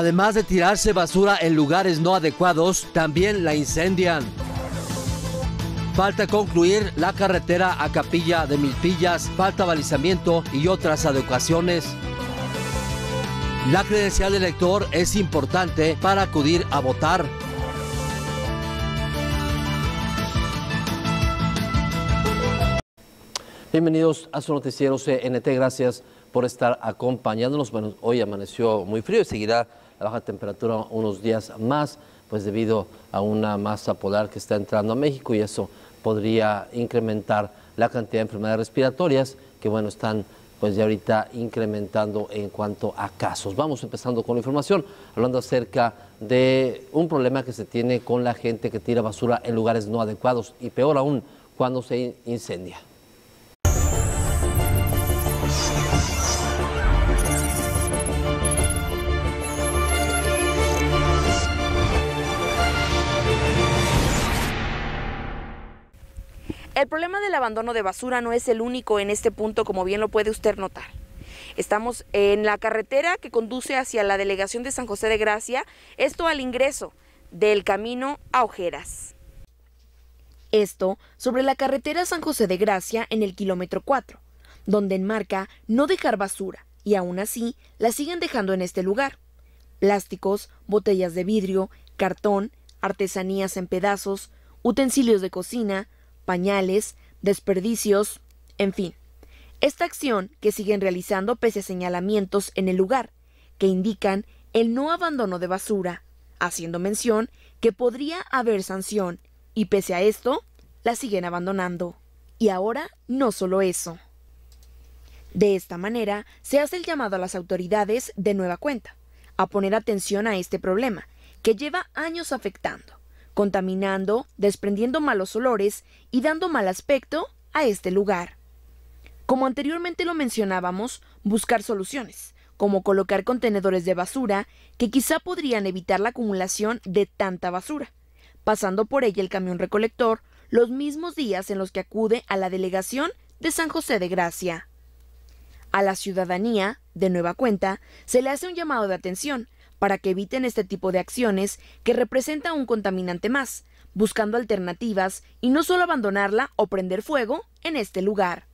Además de tirarse basura en lugares no adecuados, también la incendian. Falta concluir la carretera a Capilla de Milpillas, falta balizamiento y otras adecuaciones. La credencial del elector es importante para acudir a votar. Bienvenidos a su noticiero CNT, gracias por estar acompañándonos. Bueno, hoy amaneció muy frío y seguirá la baja temperatura unos días más, pues debido a una masa polar que está entrando a México y eso podría incrementar la cantidad de enfermedades respiratorias que, bueno, están pues ya ahorita incrementando en cuanto a casos. Vamos empezando con la información, hablando acerca de un problema que se tiene con la gente que tira basura en lugares no adecuados y peor aún cuando se incendia. El problema del abandono de basura no es el único en este punto, como bien lo puede usted notar. Estamos en la carretera que conduce hacia la delegación de San José de Gracia, esto al ingreso del camino a Ojeras. Esto sobre la carretera San José de Gracia en el kilómetro 4, donde enmarca no dejar basura, y aún así la siguen dejando en este lugar. Plásticos, botellas de vidrio, cartón, artesanías en pedazos, utensilios de cocina, pañales, desperdicios, en fin. Esta acción que siguen realizando pese a señalamientos en el lugar, que indican el no abandono de basura, haciendo mención que podría haber sanción, y pese a esto, la siguen abandonando. Y ahora no solo eso. De esta manera, se hace el llamado a las autoridades de nueva cuenta, a poner atención a este problema, que lleva años afectando contaminando, desprendiendo malos olores y dando mal aspecto a este lugar. Como anteriormente lo mencionábamos, buscar soluciones, como colocar contenedores de basura que quizá podrían evitar la acumulación de tanta basura, pasando por ella el camión recolector los mismos días en los que acude a la delegación de San José de Gracia. A la ciudadanía, de nueva cuenta, se le hace un llamado de atención para que eviten este tipo de acciones que representa un contaminante más, buscando alternativas y no solo abandonarla o prender fuego en este lugar.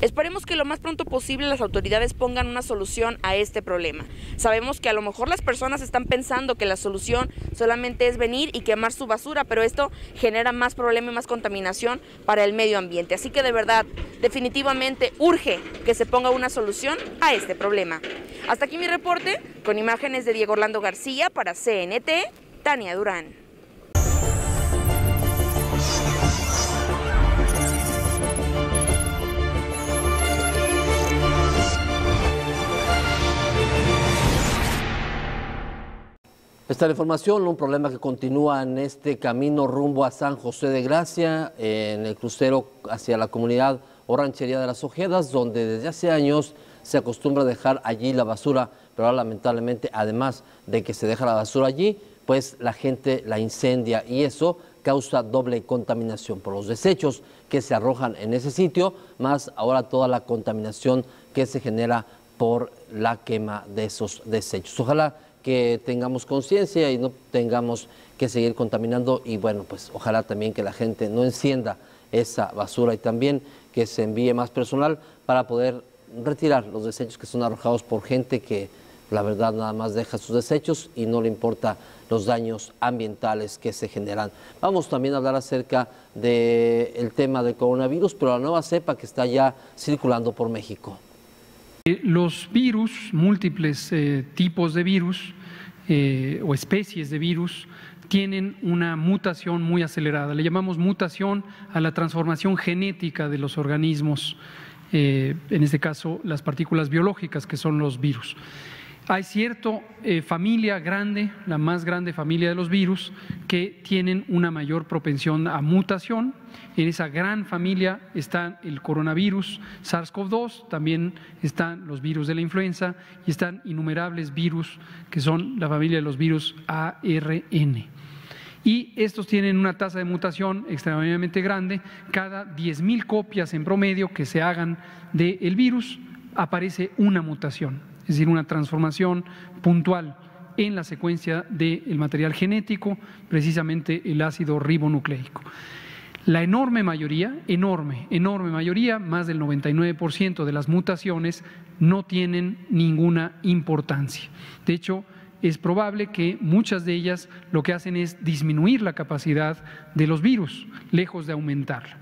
Esperemos que lo más pronto posible las autoridades pongan una solución a este problema. Sabemos que a lo mejor las personas están pensando que la solución solamente es venir y quemar su basura, pero esto genera más problema y más contaminación para el medio ambiente. Así que de verdad, definitivamente urge que se ponga una solución a este problema. Hasta aquí mi reporte con imágenes de Diego Orlando García para CNT, Tania Durán. Esta información, un problema que continúa en este camino rumbo a San José de Gracia, en el crucero hacia la comunidad o ranchería de las Ojedas, donde desde hace años se acostumbra dejar allí la basura, pero lamentablemente, además de que se deja la basura allí, pues la gente la incendia y eso causa doble contaminación por los desechos que se arrojan en ese sitio, más ahora toda la contaminación que se genera por la quema de esos desechos. Ojalá que tengamos conciencia y no tengamos que seguir contaminando y bueno, pues ojalá también que la gente no encienda esa basura y también que se envíe más personal para poder retirar los desechos que son arrojados por gente que la verdad nada más deja sus desechos y no le importa los daños ambientales que se generan. Vamos también a hablar acerca del tema del coronavirus, pero la nueva cepa que está ya circulando por México. Eh, los virus, múltiples eh, tipos de virus eh, o especies de virus, tienen una mutación muy acelerada. Le llamamos mutación a la transformación genética de los organismos, en este caso las partículas biológicas que son los virus. Hay cierta eh, familia grande, la más grande familia de los virus, que tienen una mayor propensión a mutación. En esa gran familia está el coronavirus SARS-CoV-2, también están los virus de la influenza y están innumerables virus que son la familia de los virus ARN. Y estos tienen una tasa de mutación extremadamente grande. Cada 10.000 copias en promedio que se hagan del virus aparece una mutación. Es decir, una transformación puntual en la secuencia del material genético, precisamente el ácido ribonucleico. La enorme mayoría, enorme, enorme mayoría, más del 99% de las mutaciones no tienen ninguna importancia. De hecho, es probable que muchas de ellas lo que hacen es disminuir la capacidad de los virus, lejos de aumentarla.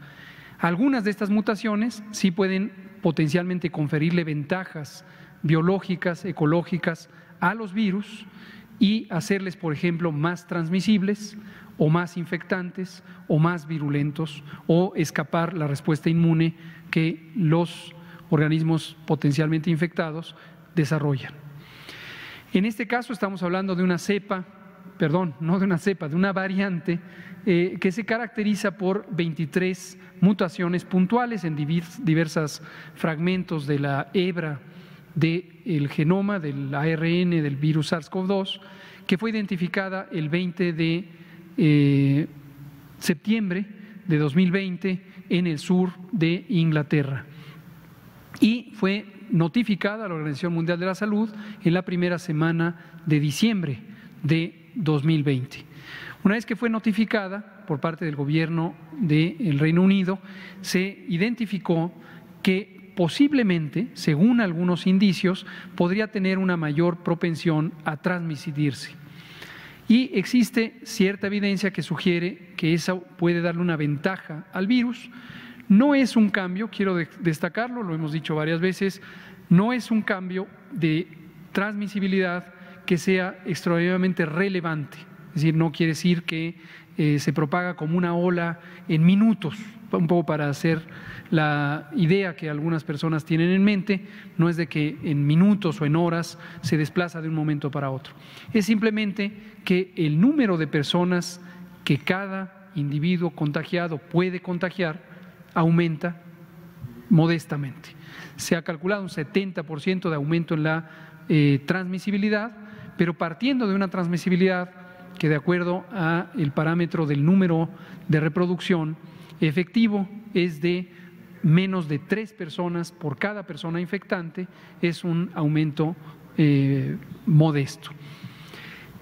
Algunas de estas mutaciones sí pueden potencialmente conferirle ventajas biológicas, ecológicas a los virus y hacerles, por ejemplo, más transmisibles o más infectantes o más virulentos o escapar la respuesta inmune que los organismos potencialmente infectados desarrollan. En este caso estamos hablando de una cepa, perdón, no de una cepa, de una variante eh, que se caracteriza por 23 mutaciones puntuales en diversos fragmentos de la hebra del genoma del ARN del virus SARS-CoV-2, que fue identificada el 20 de eh, septiembre de 2020 en el sur de Inglaterra. Y fue notificada a la Organización Mundial de la Salud en la primera semana de diciembre de 2020. Una vez que fue notificada por parte del gobierno del Reino Unido, se identificó que posiblemente, según algunos indicios, podría tener una mayor propensión a transmitirse. Y existe cierta evidencia que sugiere que eso puede darle una ventaja al virus. No es un cambio, quiero destacarlo, lo hemos dicho varias veces, no es un cambio de transmisibilidad que sea extraordinariamente relevante. Es decir, no quiere decir que eh, se propaga como una ola en minutos, un poco para hacer la idea que algunas personas tienen en mente, no es de que en minutos o en horas se desplaza de un momento para otro. Es simplemente que el número de personas que cada individuo contagiado puede contagiar aumenta modestamente. Se ha calculado un 70% de aumento en la eh, transmisibilidad, pero partiendo de una transmisibilidad que de acuerdo a el parámetro del número de reproducción efectivo es de menos de tres personas por cada persona infectante, es un aumento eh, modesto.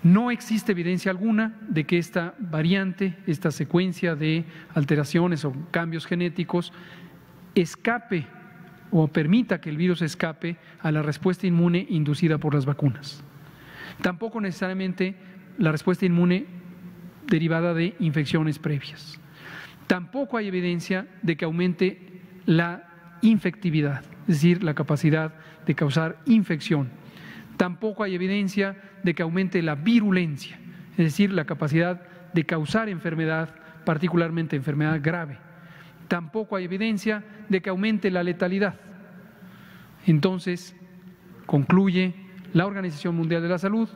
No existe evidencia alguna de que esta variante, esta secuencia de alteraciones o cambios genéticos escape o permita que el virus escape a la respuesta inmune inducida por las vacunas. Tampoco necesariamente la respuesta inmune derivada de infecciones previas. Tampoco hay evidencia de que aumente la infectividad, es decir, la capacidad de causar infección. Tampoco hay evidencia de que aumente la virulencia, es decir, la capacidad de causar enfermedad, particularmente enfermedad grave. Tampoco hay evidencia de que aumente la letalidad. Entonces, concluye la Organización Mundial de la Salud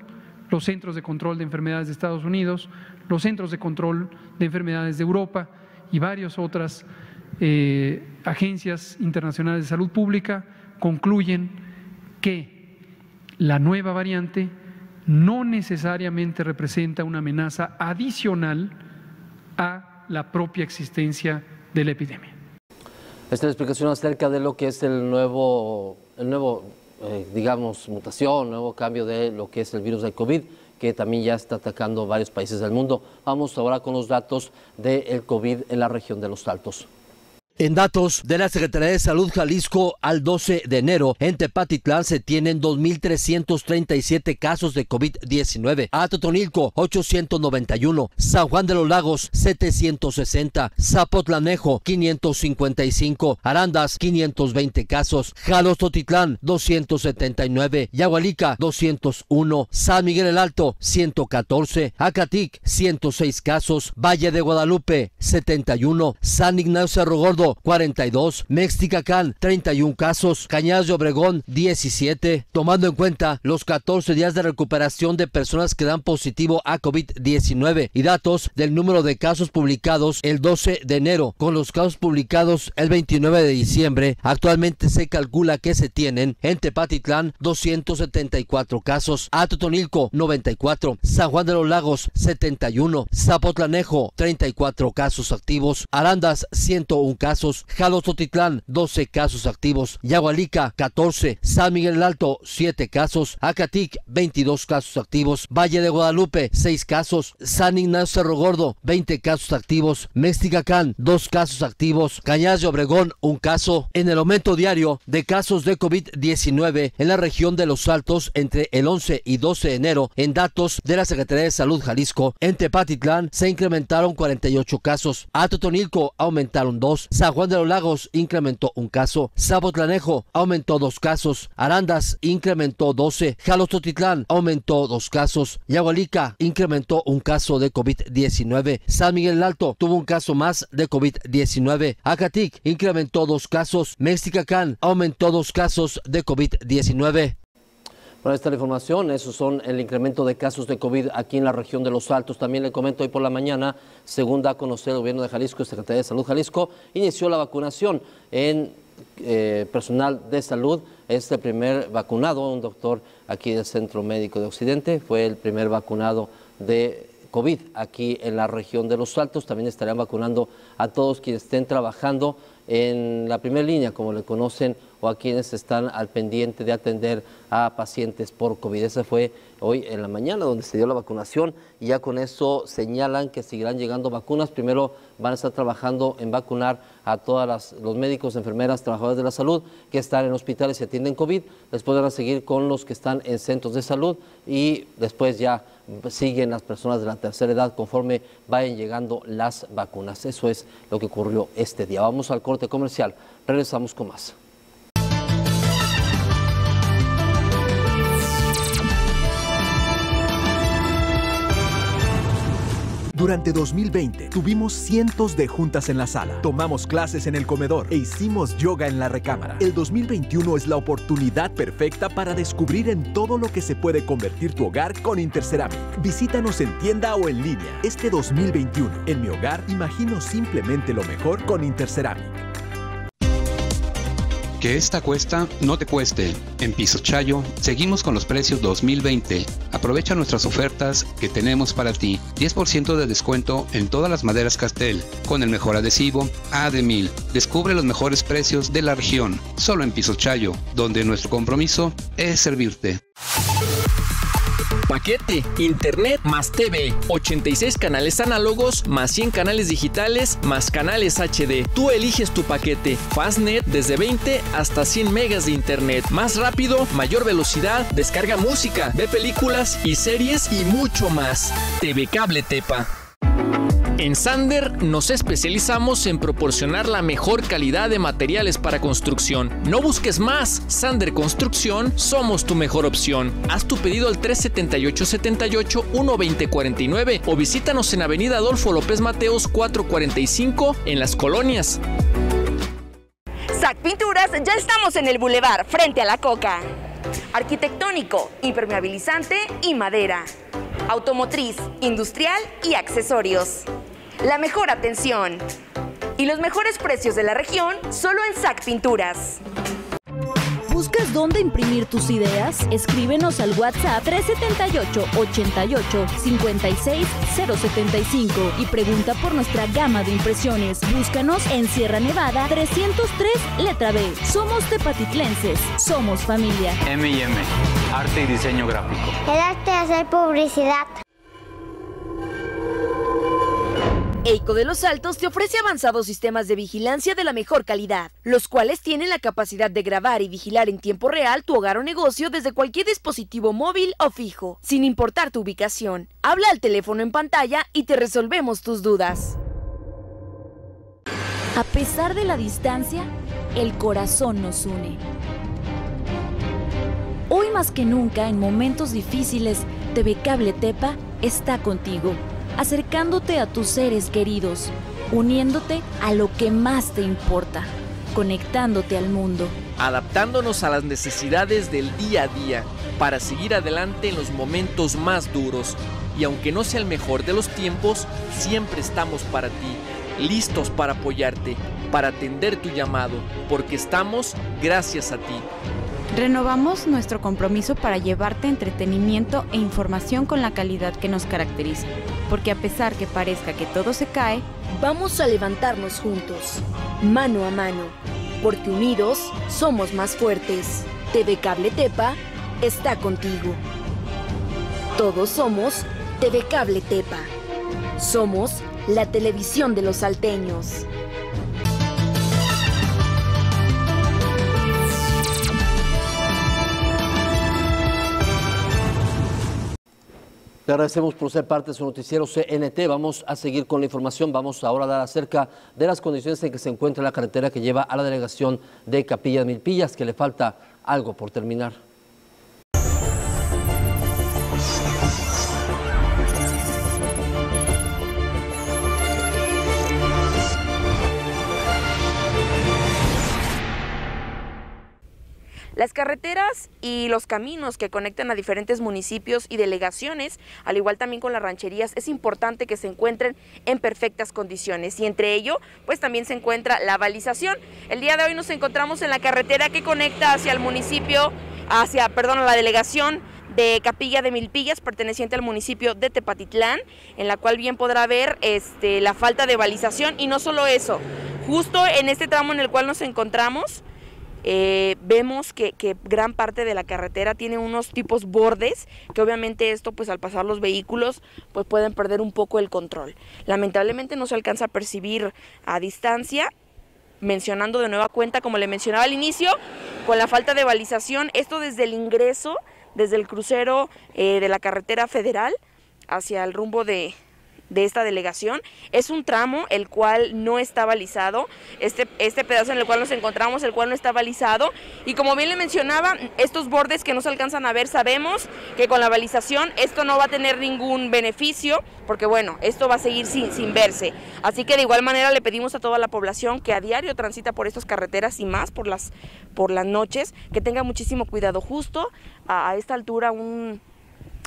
los Centros de Control de Enfermedades de Estados Unidos, los Centros de Control de Enfermedades de Europa y varias otras eh, agencias internacionales de salud pública concluyen que la nueva variante no necesariamente representa una amenaza adicional a la propia existencia de la epidemia. Esta es la explicación acerca de lo que es el nuevo, el nuevo eh, digamos, mutación, nuevo cambio de lo que es el virus del COVID, que también ya está atacando varios países del mundo. Vamos ahora con los datos del COVID en la región de los Altos. En datos de la Secretaría de Salud Jalisco al 12 de enero, en Tepatitlán se tienen 2.337 casos de COVID-19, Atotonilco 891, San Juan de los Lagos 760, Zapotlanejo 555, Arandas 520 casos, Jalos Totitlán 279, Yagualica 201, San Miguel el Alto 114, Acatic 106 casos, Valle de Guadalupe 71, San Ignacio Cerro 42, Mexicacán 31 casos, Cañadas de Obregón 17, tomando en cuenta los 14 días de recuperación de personas que dan positivo a COVID-19 y datos del número de casos publicados el 12 de enero. Con los casos publicados el 29 de diciembre, actualmente se calcula que se tienen en Tepatitlán 274 casos, Atotonilco 94, San Juan de los Lagos 71, Zapotlanejo 34 casos activos, Arandas 101 casos, casos, Jalostotitlán 12 casos activos, Yagualica 14, San Miguel Alto 7 casos, Acatic 22 casos activos, Valle de Guadalupe 6 casos, San Ignacio Cerro Gordo 20 casos activos, Mexticacán 2 casos activos, Cañas de Obregón un caso. En el aumento diario de casos de COVID-19 en la región de Los Altos entre el 11 y 12 de enero, en datos de la Secretaría de Salud Jalisco, en Tepatitlán se incrementaron 48 casos, a Totonilco aumentaron 2, San Juan de los Lagos incrementó un caso, Sabotlanejo aumentó dos casos, Arandas incrementó 12, Jalostotitlán aumentó dos casos, Yagualica incrementó un caso de COVID-19, San Miguel Alto tuvo un caso más de COVID-19, Acatic incrementó dos casos, Mexicacán aumentó dos casos de COVID-19. Para esta información, esos son el incremento de casos de COVID aquí en la región de Los Altos. También le comento hoy por la mañana, según da a conocer el gobierno de Jalisco Secretaría de Salud Jalisco, inició la vacunación en eh, personal de salud. Es el primer vacunado, un doctor aquí del Centro Médico de Occidente, fue el primer vacunado de COVID aquí en la región de Los Altos. También estarán vacunando a todos quienes estén trabajando en la primera línea, como le conocen, o a quienes están al pendiente de atender a pacientes por COVID. Ese fue hoy en la mañana donde se dio la vacunación y ya con eso señalan que seguirán llegando vacunas. Primero van a estar trabajando en vacunar a todos los médicos, enfermeras, trabajadores de la salud que están en hospitales y atienden COVID. Después van a seguir con los que están en centros de salud y después ya siguen las personas de la tercera edad conforme vayan llegando las vacunas. Eso es lo que ocurrió este día. Vamos al corte comercial. Regresamos con más. Durante 2020 tuvimos cientos de juntas en la sala, tomamos clases en el comedor e hicimos yoga en la recámara. El 2021 es la oportunidad perfecta para descubrir en todo lo que se puede convertir tu hogar con Interceramic. Visítanos en tienda o en línea. Este 2021, en mi hogar, imagino simplemente lo mejor con Interceramic. Que esta cuesta no te cueste. En Piso Chayo seguimos con los precios 2020. Aprovecha nuestras ofertas que tenemos para ti. 10% de descuento en todas las maderas Castel, con el mejor adhesivo A de 1000. Descubre los mejores precios de la región, solo en Piso Chayo, donde nuestro compromiso es servirte. Paquete, Internet más TV, 86 canales análogos más 100 canales digitales más canales HD. Tú eliges tu paquete. Fastnet desde 20 hasta 100 megas de Internet. Más rápido, mayor velocidad, descarga música, ve películas y series y mucho más. TV Cable Tepa. En Sander nos especializamos en proporcionar la mejor calidad de materiales para construcción. No busques más. Sander Construcción somos tu mejor opción. Haz tu pedido al 378 12049 o visítanos en Avenida Adolfo López Mateos 445 en Las Colonias. SAC Pinturas, ya estamos en el bulevar frente a la Coca. Arquitectónico, impermeabilizante y madera. Automotriz, industrial y accesorios la mejor atención y los mejores precios de la región solo en SAC Pinturas. ¿Buscas dónde imprimir tus ideas? Escríbenos al WhatsApp 378 88 56 075 y pregunta por nuestra gama de impresiones. Búscanos en Sierra Nevada 303 letra B. Somos tepatitlenses, somos familia. M&M, arte y diseño gráfico. El arte de hacer publicidad. EICO de los Altos te ofrece avanzados sistemas de vigilancia de la mejor calidad, los cuales tienen la capacidad de grabar y vigilar en tiempo real tu hogar o negocio desde cualquier dispositivo móvil o fijo, sin importar tu ubicación. Habla al teléfono en pantalla y te resolvemos tus dudas. A pesar de la distancia, el corazón nos une. Hoy más que nunca, en momentos difíciles, TV Cable Tepa está contigo acercándote a tus seres queridos, uniéndote a lo que más te importa, conectándote al mundo. Adaptándonos a las necesidades del día a día para seguir adelante en los momentos más duros. Y aunque no sea el mejor de los tiempos, siempre estamos para ti, listos para apoyarte, para atender tu llamado, porque estamos gracias a ti. Renovamos nuestro compromiso para llevarte entretenimiento e información con la calidad que nos caracteriza porque a pesar que parezca que todo se cae, vamos a levantarnos juntos, mano a mano, porque unidos somos más fuertes. TV Cable Tepa está contigo. Todos somos TV Cable Tepa. Somos la televisión de los salteños. Le agradecemos por ser parte de su noticiero CNT. Vamos a seguir con la información. Vamos ahora a dar acerca de las condiciones en que se encuentra la carretera que lleva a la delegación de Capilla Milpillas, que le falta algo por terminar. Las carreteras y los caminos que conectan a diferentes municipios y delegaciones, al igual también con las rancherías, es importante que se encuentren en perfectas condiciones y entre ello, pues también se encuentra la balización. El día de hoy nos encontramos en la carretera que conecta hacia el municipio, hacia, perdón, a la delegación de Capilla de Milpillas, perteneciente al municipio de Tepatitlán, en la cual bien podrá ver este, la falta de balización y no solo eso, justo en este tramo en el cual nos encontramos, eh, vemos que, gran parte de la carretera tiene unos tipos bordes que obviamente esto pues al pasar los vehículos pues pueden perder un poco el control. Lamentablemente no se alcanza a percibir a distancia mencionando de nueva cuenta, como le mencionaba al inicio, con la falta de balización, esto desde el ingreso, desde el crucero eh, de la carretera federal hacia el rumbo de, de esta delegación. Es un tramo el cual no está balizado, este, este pedazo en el cual nos encontramos, el cual no está balizado. Y como bien le mencionaba, estos bordes que no se alcanzan a ver, sabemos que con la balización esto no va a tener ningún beneficio, porque bueno, esto va a seguir sin, sin verse. Así que de igual manera le pedimos a toda la población que a diario transita por estas carreteras y más por las, por las noches, que tenga muchísimo cuidado. Justo a esta altura un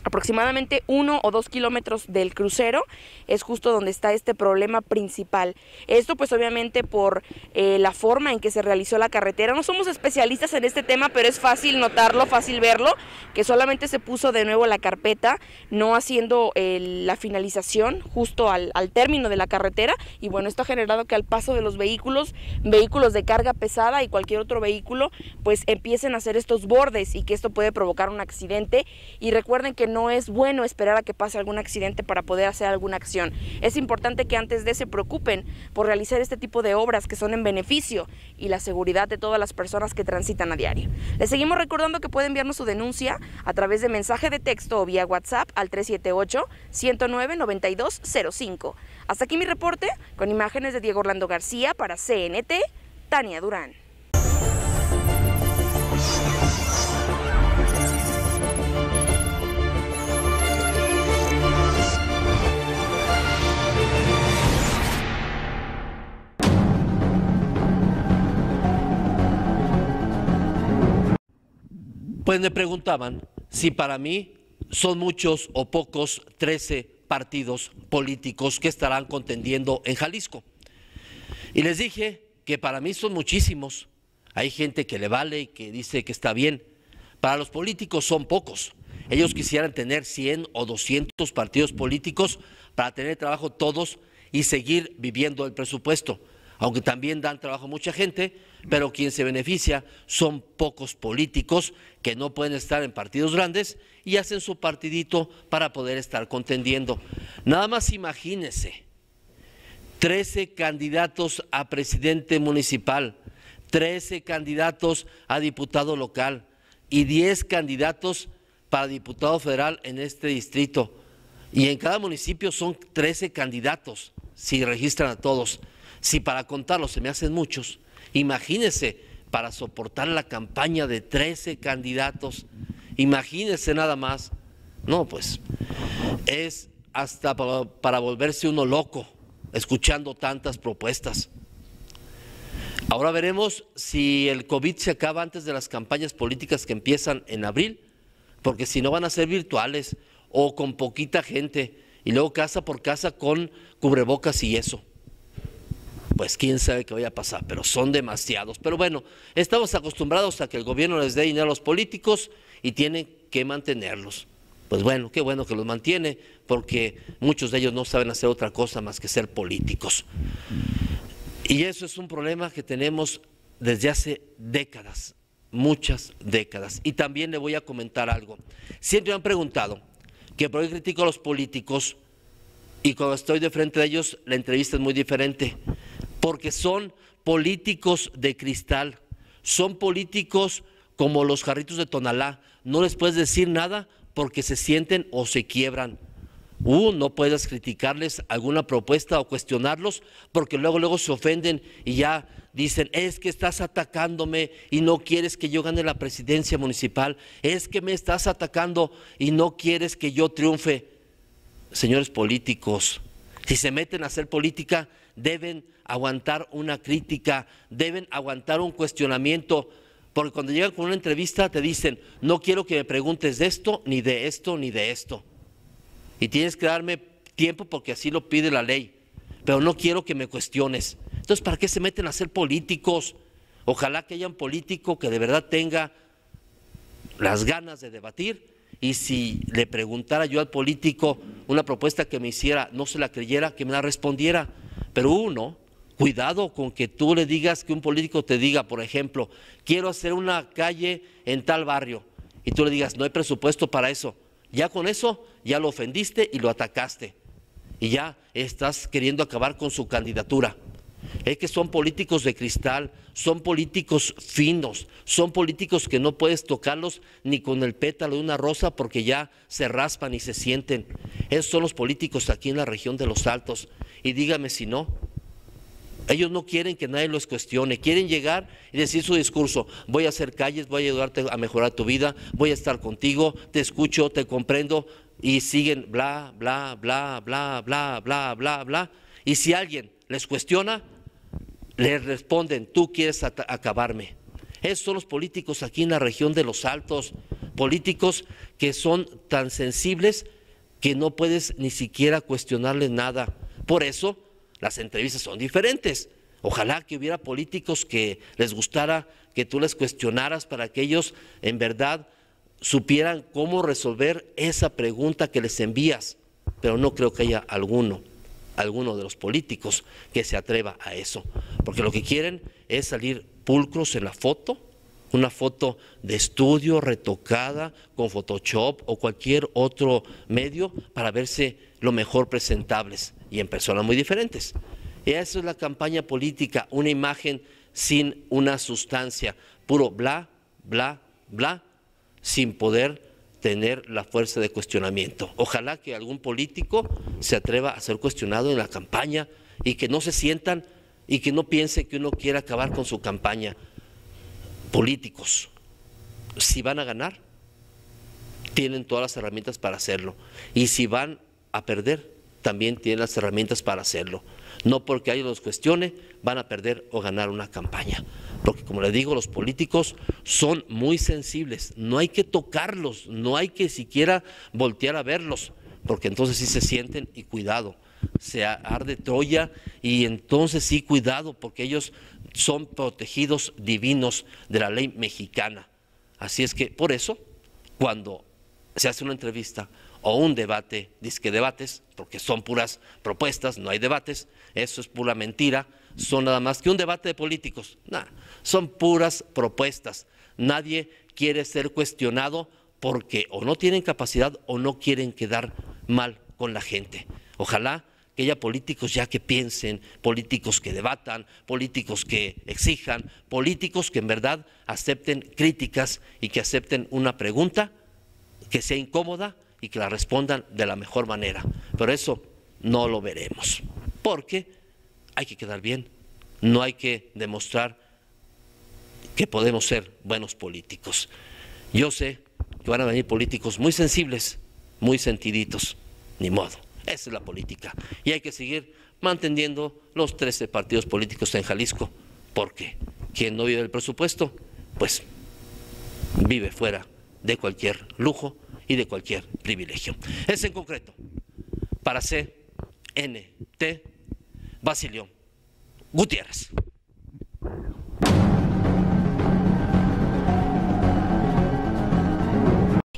aproximadamente uno o dos kilómetros del crucero es justo donde está este problema principal. Esto pues obviamente por eh, la forma en que se realizó la carretera. No somos especialistas en este tema, pero es fácil notarlo, fácil verlo, que solamente se puso de nuevo la carpeta, no haciendo la finalización justo al, al término de la carretera. Y bueno, esto ha generado que al paso de los vehículos, vehículos de carga pesada y cualquier otro vehículo, pues empiecen a hacer estos bordes y que esto puede provocar un accidente. Y recuerden que no es bueno esperar a que pase algún accidente para poder hacer alguna acción. Es importante que antes de se preocupen por realizar este tipo de obras que son en beneficio y la seguridad de todas las personas que transitan a diario. Les seguimos recordando que puede enviarnos su denuncia a través de mensaje de texto o vía WhatsApp al 378-109-9205. Hasta aquí mi reporte con imágenes de Diego Orlando García para CNT, Tania Durán. Pues me preguntaban si para mí son muchos o pocos 13 partidos políticos que estarán contendiendo en Jalisco. Y les dije que para mí son muchísimos. Hay gente que le vale y que dice que está bien. Para los políticos son pocos. Ellos quisieran tener 100 o 200 partidos políticos para tener trabajo todos y seguir viviendo el presupuesto aunque también dan trabajo a mucha gente, pero quien se beneficia son pocos políticos que no pueden estar en partidos grandes y hacen su partidito para poder estar contendiendo. Nada más imagínense, 13 candidatos a presidente municipal, 13 candidatos a diputado local y 10 candidatos para diputado federal en este distrito. Y en cada municipio son 13 candidatos, si registran a todos. Si para contarlos se me hacen muchos, imagínense para soportar la campaña de 13 candidatos, imagínense nada más. No, pues es hasta para, volverse uno loco escuchando tantas propuestas. Ahora veremos si el COVID se acaba antes de las campañas políticas que empiezan en abril, porque si no van a ser virtuales o con poquita gente y luego casa por casa con cubrebocas y eso pues quién sabe qué vaya a pasar, pero son demasiados. Pero bueno, estamos acostumbrados a que el gobierno les dé dinero a los políticos y tienen que mantenerlos. Pues bueno, qué bueno que los mantiene, porque muchos de ellos no saben hacer otra cosa más que ser políticos. Y eso es un problema que tenemos desde hace décadas, muchas décadas. Y también le voy a comentar algo. Siempre me han preguntado que por qué critico a los políticos y cuando estoy de frente de ellos la entrevista es muy diferente, porque son políticos de cristal, son políticos como los jarritos de Tonalá, no les puedes decir nada porque se sienten o se quiebran. Uh, no puedes criticarles alguna propuesta o cuestionarlos porque luego luego se ofenden y ya dicen, es que estás atacándome y no quieres que yo gane la presidencia municipal, es que me estás atacando y no quieres que yo triunfe. Señores políticos, si se meten a hacer política, deben aguantar una crítica, deben aguantar un cuestionamiento porque cuando llegan con una entrevista te dicen, no quiero que me preguntes de esto, ni de esto, ni de esto. Y tienes que darme tiempo porque así lo pide la ley. Pero no quiero que me cuestiones. Entonces, ¿para qué se meten a ser políticos? Ojalá que haya un político que de verdad tenga las ganas de debatir y si le preguntara yo al político una propuesta que me hiciera, no se la creyera, que me la respondiera. Pero uno Cuidado con que tú le digas que un político te diga, por ejemplo, quiero hacer una calle en tal barrio y tú le digas, no hay presupuesto para eso. Ya con eso ya lo ofendiste y lo atacaste y ya estás queriendo acabar con su candidatura. Es que son políticos de cristal, son políticos finos, son políticos que no puedes tocarlos ni con el pétalo de una rosa porque ya se raspan y se sienten. Esos son los políticos aquí en la región de los Altos. Y dígame si no, ellos no quieren que nadie los cuestione, quieren llegar y decir su discurso, voy a hacer calles, voy a ayudarte a mejorar tu vida, voy a estar contigo, te escucho, te comprendo y siguen bla, bla, bla, bla, bla, bla, bla, bla. Y si alguien les cuestiona, les responden, tú quieres acabarme. Esos son los políticos aquí en la región de los Altos, políticos que son tan sensibles que no puedes ni siquiera cuestionarles nada. Por eso las entrevistas son diferentes. Ojalá que hubiera políticos que les gustara que tú les cuestionaras para que ellos en verdad supieran cómo resolver esa pregunta que les envías. Pero no creo que haya alguno, alguno de los políticos que se atreva a eso. Porque lo que quieren es salir pulcros en la foto, una foto de estudio retocada con Photoshop o cualquier otro medio para verse lo mejor presentables y en personas muy diferentes. Y eso es la campaña política, una imagen sin una sustancia, puro bla, bla, bla, sin poder tener la fuerza de cuestionamiento. Ojalá que algún político se atreva a ser cuestionado en la campaña y que no se sientan y que no piense que uno quiere acabar con su campaña. Políticos, si van a ganar, tienen todas las herramientas para hacerlo. Y si van a perder, también tienen las herramientas para hacerlo. No porque alguien los cuestione, van a perder o ganar una campaña. Porque como le digo, los políticos son muy sensibles, no hay que tocarlos, no hay que siquiera voltear a verlos, porque entonces sí se sienten y cuidado, se arde Troya y entonces sí cuidado, porque ellos son protegidos divinos de la ley mexicana. Así es que por eso, cuando se hace una entrevista o un debate, disque debates, porque son puras propuestas, no hay debates, eso es pura mentira, son nada más que un debate de políticos, son puras propuestas. Nadie quiere ser cuestionado porque o no tienen capacidad o no quieren quedar mal con la gente. Ojalá que haya políticos ya que piensen, políticos que debatan, políticos que exijan, políticos que en verdad acepten críticas y que acepten una pregunta que sea incómoda y que la respondan de la mejor manera. Pero eso no lo veremos, porque hay que quedar bien, no hay que demostrar que podemos ser buenos políticos. Yo sé que van a venir políticos muy sensibles, muy sentiditos, ni modo. Esa es la política. Y hay que seguir manteniendo los 13 partidos políticos en Jalisco, porque quien no vive del presupuesto, pues vive fuera de cualquier lujo y de cualquier privilegio. Es en concreto para CNT Basilio Gutiérrez.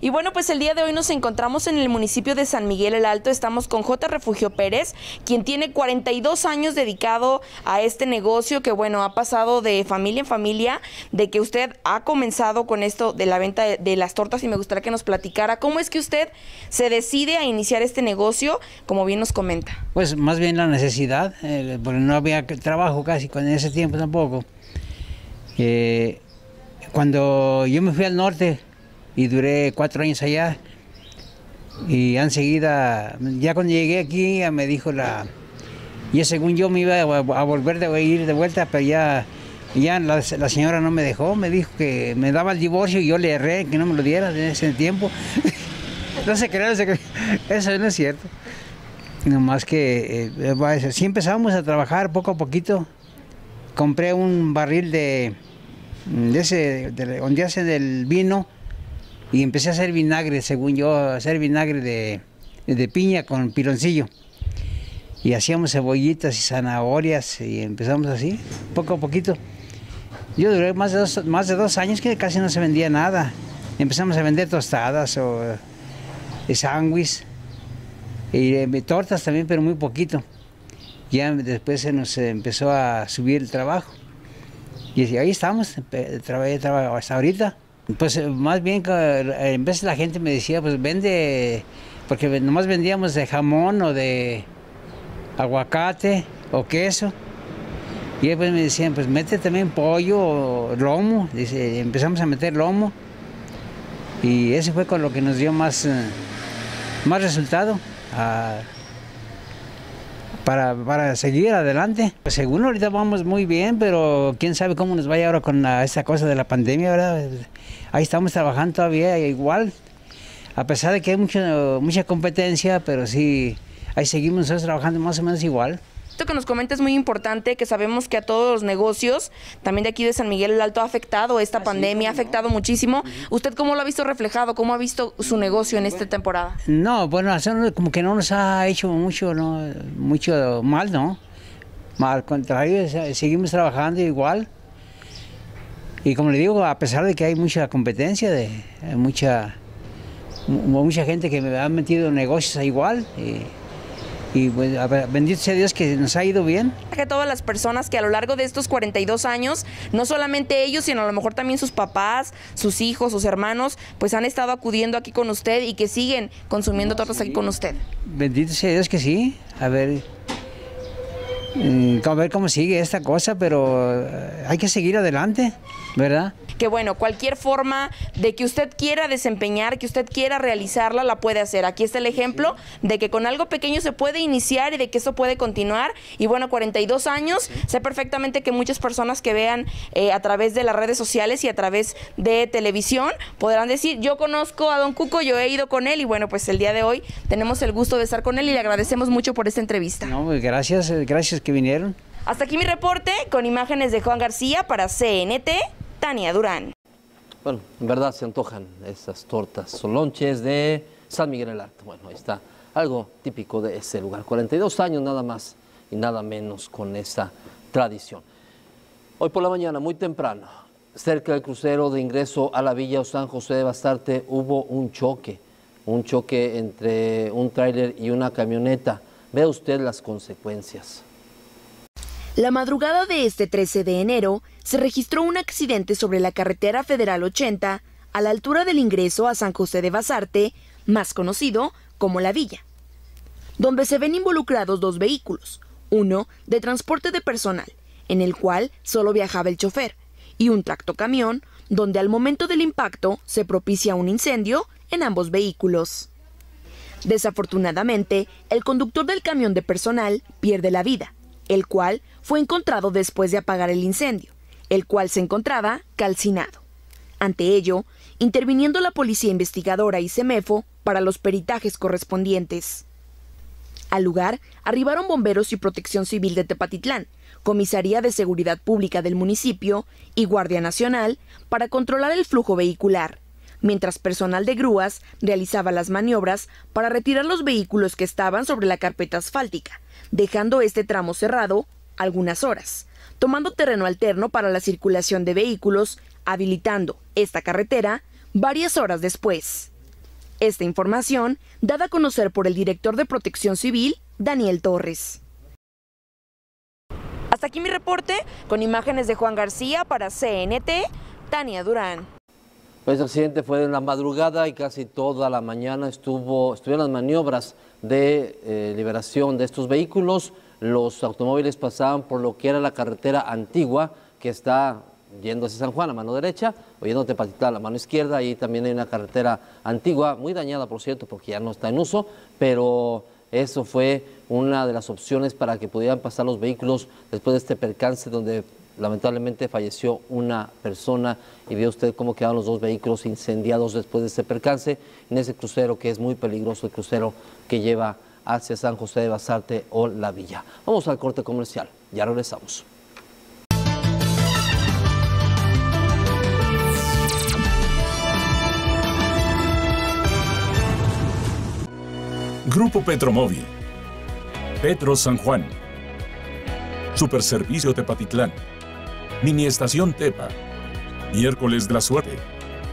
Y bueno, pues el día de hoy nos encontramos en el municipio de San Miguel el Alto. Estamos con J. Refugio Pérez, quien tiene 42 años dedicado a este negocio que, bueno, ha pasado de familia en familia, de que usted ha comenzado con esto de la venta de, las tortas y me gustaría que nos platicara cómo es que usted se decide a iniciar este negocio, como bien nos comenta. Pues más bien la necesidad, eh, porque no había trabajo casi en ese tiempo tampoco. Eh, cuando yo me fui al norte, y duré cuatro años allá. Y enseguida, ya cuando llegué aquí, me dijo la. Ya según yo me iba a, volver de ir de vuelta, pero ya, ya la, señora no me dejó, me dijo que me daba el divorcio y yo le erré que no me lo diera en ese tiempo. no se cree, no se cree. Eso no es cierto. Nomás que eh, sí empezamos a trabajar poco a poquito. Compré un barril de, de ese, de, donde hacen el vino y empecé a hacer vinagre, según yo, a hacer vinagre de, piña con pironcillo. Y hacíamos cebollitas y zanahorias y empezamos así, poco a poquito. Yo duré más de dos, más de dos años que casi no se vendía nada. Empezamos a vender tostadas o eh, sándwiches y eh, tortas también, pero muy poquito. Ya después se nos empezó a subir el trabajo. Y ahí estamos, trabajé, trabajé hasta ahorita. Pues eh, más bien, eh, en vez la gente me decía, pues vende, porque nomás vendíamos de jamón o de aguacate o queso. Y después me decían, pues mete también pollo o lomo. Dice, empezamos a meter lomo. Y ese fue con lo que nos dio más, eh, más resultado. Ah, para, seguir adelante. Pues según ahorita vamos muy bien, pero quién sabe cómo nos vaya ahora con esta cosa de la pandemia, ¿verdad? Ahí estamos trabajando todavía igual, a pesar de que hay mucha, mucha competencia, pero sí, ahí seguimos nosotros trabajando más o menos igual que nos comenta es muy importante, que sabemos que a todos los negocios, también de aquí de San Miguel el Alto, ha afectado esta pandemia, ha afectado muchísimo. ¿Usted cómo lo ha visto reflejado? ¿Cómo ha visto su negocio en esta temporada? No, bueno, como que no nos ha hecho mucho, ¿no? mucho mal, ¿no? Al contrario, seguimos trabajando igual. Y como le digo, a pesar de que hay mucha competencia, de mucha mucha gente que me ha metido en negocios igual, y pues, bendito sea Dios que nos ha ido bien. Que todas las personas que a lo largo de estos 42 años, no solamente ellos, sino a lo mejor también sus papás, sus hijos, sus hermanos, pues han estado acudiendo aquí con usted y que siguen consumiendo tortas aquí con usted. Bendito sea Dios que sí. A ver, mm, a ver cómo sigue esta cosa, pero eh, hay que seguir adelante, ¿verdad? que bueno, cualquier forma de que usted quiera desempeñar, que usted quiera realizarla, la puede hacer. Aquí está el ejemplo de que con algo pequeño se puede iniciar y de que eso puede continuar. Y bueno, 42 años, sé perfectamente que muchas personas que vean eh, a través de las redes sociales y a través de televisión podrán decir, yo conozco a don Cuco, yo he ido con él y bueno, pues el día de hoy tenemos el gusto de estar con él y le agradecemos mucho por esta entrevista. No, pues gracias, eh, gracias que vinieron. Hasta aquí mi reporte con imágenes de Juan García para CNT. Tania Durán. Bueno, en verdad se antojan esas tortas solonches de San Miguel el Alto. Bueno, ahí está algo típico de ese lugar. 42 años nada más y nada menos con esa tradición. Hoy por la mañana, muy temprano, cerca del crucero de ingreso a la villa San José de Bastarte, hubo un choque, un choque entre un tráiler y una camioneta. Vea usted las consecuencias. La madrugada de este 13 de enero se registró un accidente sobre la carretera federal 80 a la altura del ingreso a San José de Basarte, más conocido como La Villa, donde se ven involucrados dos vehículos, uno de transporte de personal, en el cual solo viajaba el chofer, y un tractocamión, donde al momento del impacto se propicia un incendio en ambos vehículos. Desafortunadamente, el conductor del camión de personal pierde la vida, el cual fue encontrado después de apagar el incendio, el cual se encontraba calcinado. Ante ello, interviniendo la policía investigadora y CEMEFO para los peritajes correspondientes. Al lugar arribaron bomberos y protección civil de Tepatitlán, Comisaría de Seguridad Pública del municipio y Guardia Nacional para controlar el flujo vehicular, mientras personal de grúas realizaba las maniobras para retirar los vehículos que estaban sobre la carpeta asfáltica, dejando este tramo cerrado algunas horas, tomando terreno alterno para la circulación de vehículos, habilitando esta carretera varias horas después. Esta información dada a conocer por el director de Protección Civil, Daniel Torres. Hasta aquí mi reporte con imágenes de Juan García para CNT, Tania Durán. El accidente fue en la madrugada y casi toda la mañana estuvo, estuvieron las maniobras de eh, liberación de estos vehículos. Los automóviles pasaban por lo que era la carretera antigua que está yendo hacia San Juan a mano derecha o yendo a Tepatitlán a la mano izquierda. Ahí también hay una carretera antigua, muy dañada por cierto porque ya no está en uso, pero eso fue una de las opciones para que pudieran pasar los vehículos después de este percance donde lamentablemente falleció una persona y vio usted cómo quedaron los dos vehículos incendiados después de este percance en ese crucero que es muy peligroso, el crucero que lleva hacia San José de Basarte o La Villa. Vamos al corte comercial, ya regresamos. Grupo Petromóvil. Petro San Juan. Superservicio Tepatitlán. Mini Estación Tepa. Miércoles de la Suerte.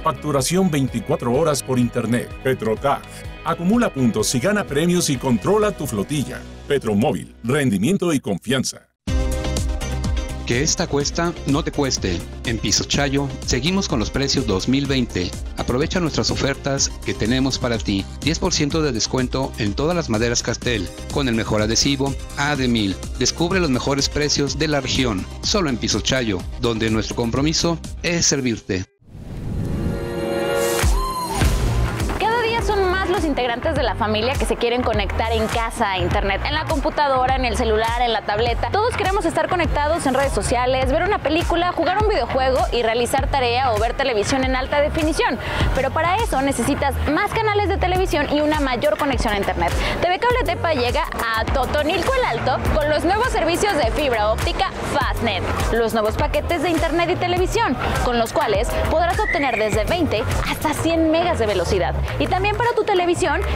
Facturación 24 horas por Internet. Petrotag. Acumula puntos y gana premios y controla tu flotilla. Petromóvil. Rendimiento y confianza. Que esta cuesta no te cueste. En Piso Chayo seguimos con los precios 2020. Aprovecha nuestras ofertas que tenemos para ti. 10% de descuento en todas las maderas Castel, con el mejor adhesivo AD1000. Descubre los mejores precios de la región, solo en Piso Chayo, donde nuestro compromiso es servirte. Integrantes de la familia que se quieren conectar en casa a internet, en la computadora, en el celular, en la tableta. Todos queremos estar conectados en redes sociales, ver una película, jugar un videojuego y realizar tarea o ver televisión en alta definición. Pero para eso necesitas más canales de televisión y una mayor conexión a internet. TV Cable Tepa llega a Totonilco el Alto con los nuevos servicios de fibra óptica Fastnet, los nuevos paquetes de internet y televisión, con los cuales podrás obtener desde 20 hasta 100 megas de velocidad. Y también para tu televisión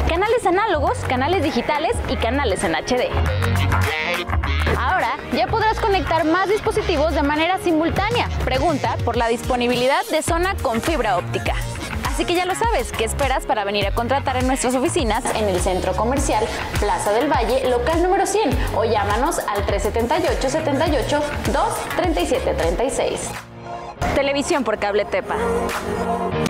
canales análogos, canales digitales y canales en HD. Ahora ya podrás conectar más dispositivos de manera simultánea. Pregunta por la disponibilidad de zona con fibra óptica. Así que ya lo sabes, ¿qué esperas para venir a contratar en nuestras oficinas en el Centro Comercial Plaza del Valle, local número 100 o llámanos al 378 78 237 36. Televisión por cable Tepa.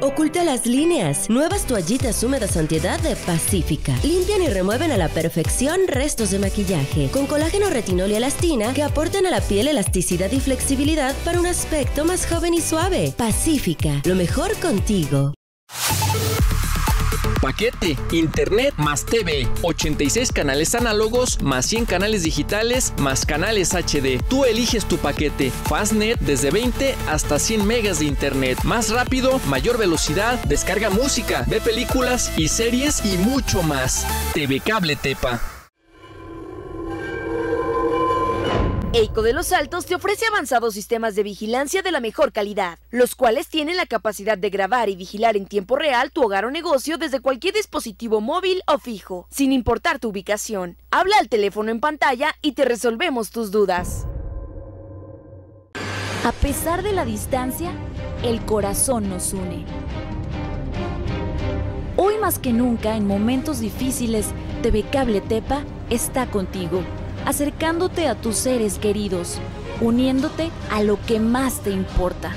Oculta las líneas. Nuevas toallitas húmedas antiedad de Pacífica. Limpian y remueven a la perfección restos de maquillaje. Con colágeno, retinol y elastina que aportan a la piel elasticidad y flexibilidad para un aspecto más joven y suave. Pacífica. Lo mejor contigo. Paquete, Internet más TV, 86 canales análogos más 100 canales digitales más canales HD. Tú eliges tu paquete. Fastnet desde 20 hasta 100 megas de Internet. Más rápido, mayor velocidad, descarga música, ve películas y series y mucho más. TV Cable Tepa. EICO de los Altos te ofrece avanzados sistemas de vigilancia de la mejor calidad, los cuales tienen la capacidad de grabar y vigilar en tiempo real tu hogar o negocio desde cualquier dispositivo móvil o fijo, sin importar tu ubicación. Habla al teléfono en pantalla y te resolvemos tus dudas. A pesar de la distancia, el corazón nos une. Hoy más que nunca, en momentos difíciles, TV Cable Tepa está contigo acercándote a tus seres queridos, uniéndote a lo que más te importa,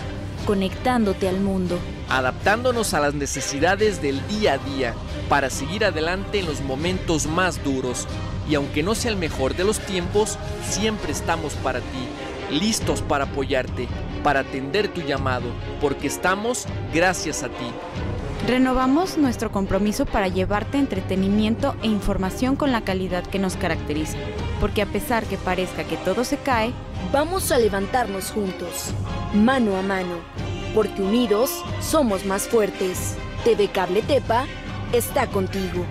conectándote al mundo. Adaptándonos a las necesidades del día a día para seguir adelante en los momentos más duros. Y aunque no sea el mejor de los tiempos, siempre estamos para ti, listos para apoyarte, para atender tu llamado, porque estamos gracias a ti. Renovamos nuestro compromiso para llevarte entretenimiento e información con la calidad que nos caracteriza porque a pesar que parezca que todo se cae, vamos a levantarnos juntos, mano a mano, porque unidos somos más fuertes. TV Cable Tepa está contigo.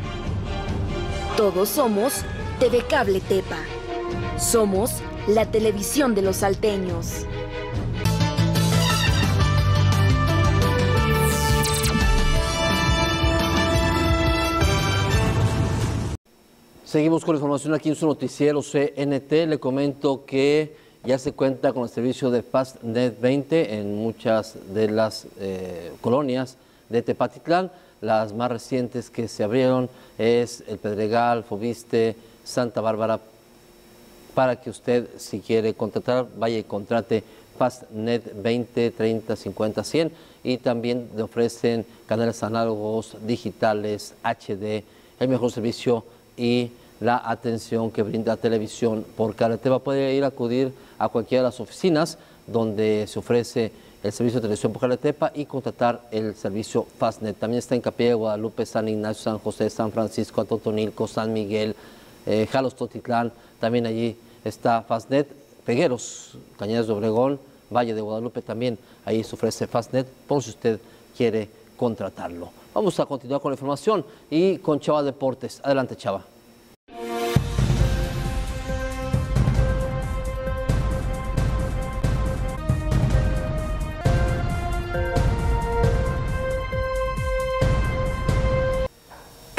Todos somos TV Cable Tepa. Somos la televisión de los salteños. Seguimos con la información aquí en su noticiero CNT. Le comento que ya se cuenta con el servicio de FastNet 20 en muchas de las eh, colonias de Tepatitlán. Las más recientes que se abrieron es El Pedregal, Fobiste, Santa Bárbara, para que usted, si quiere contratar, vaya y contrate Fastnet 20, 30, 50, 100 y también le ofrecen canales análogos, digitales, HD, el mejor servicio y la atención que brinda televisión por carretera. Puede ir a acudir a cualquiera de las oficinas donde se ofrece el servicio de televisión por Caletepa y contratar el servicio Fastnet. También está en Capilla Guadalupe, San Ignacio, San José, San Francisco, Atotonilco, San Miguel, eh, Jalos Totitlán. También allí está Fastnet. Pegueros, Cañadas de Obregón, Valle de Guadalupe también. Ahí se ofrece Fastnet por si usted quiere contratarlo. Vamos a continuar con la información y con Chava Deportes. Adelante, Chava.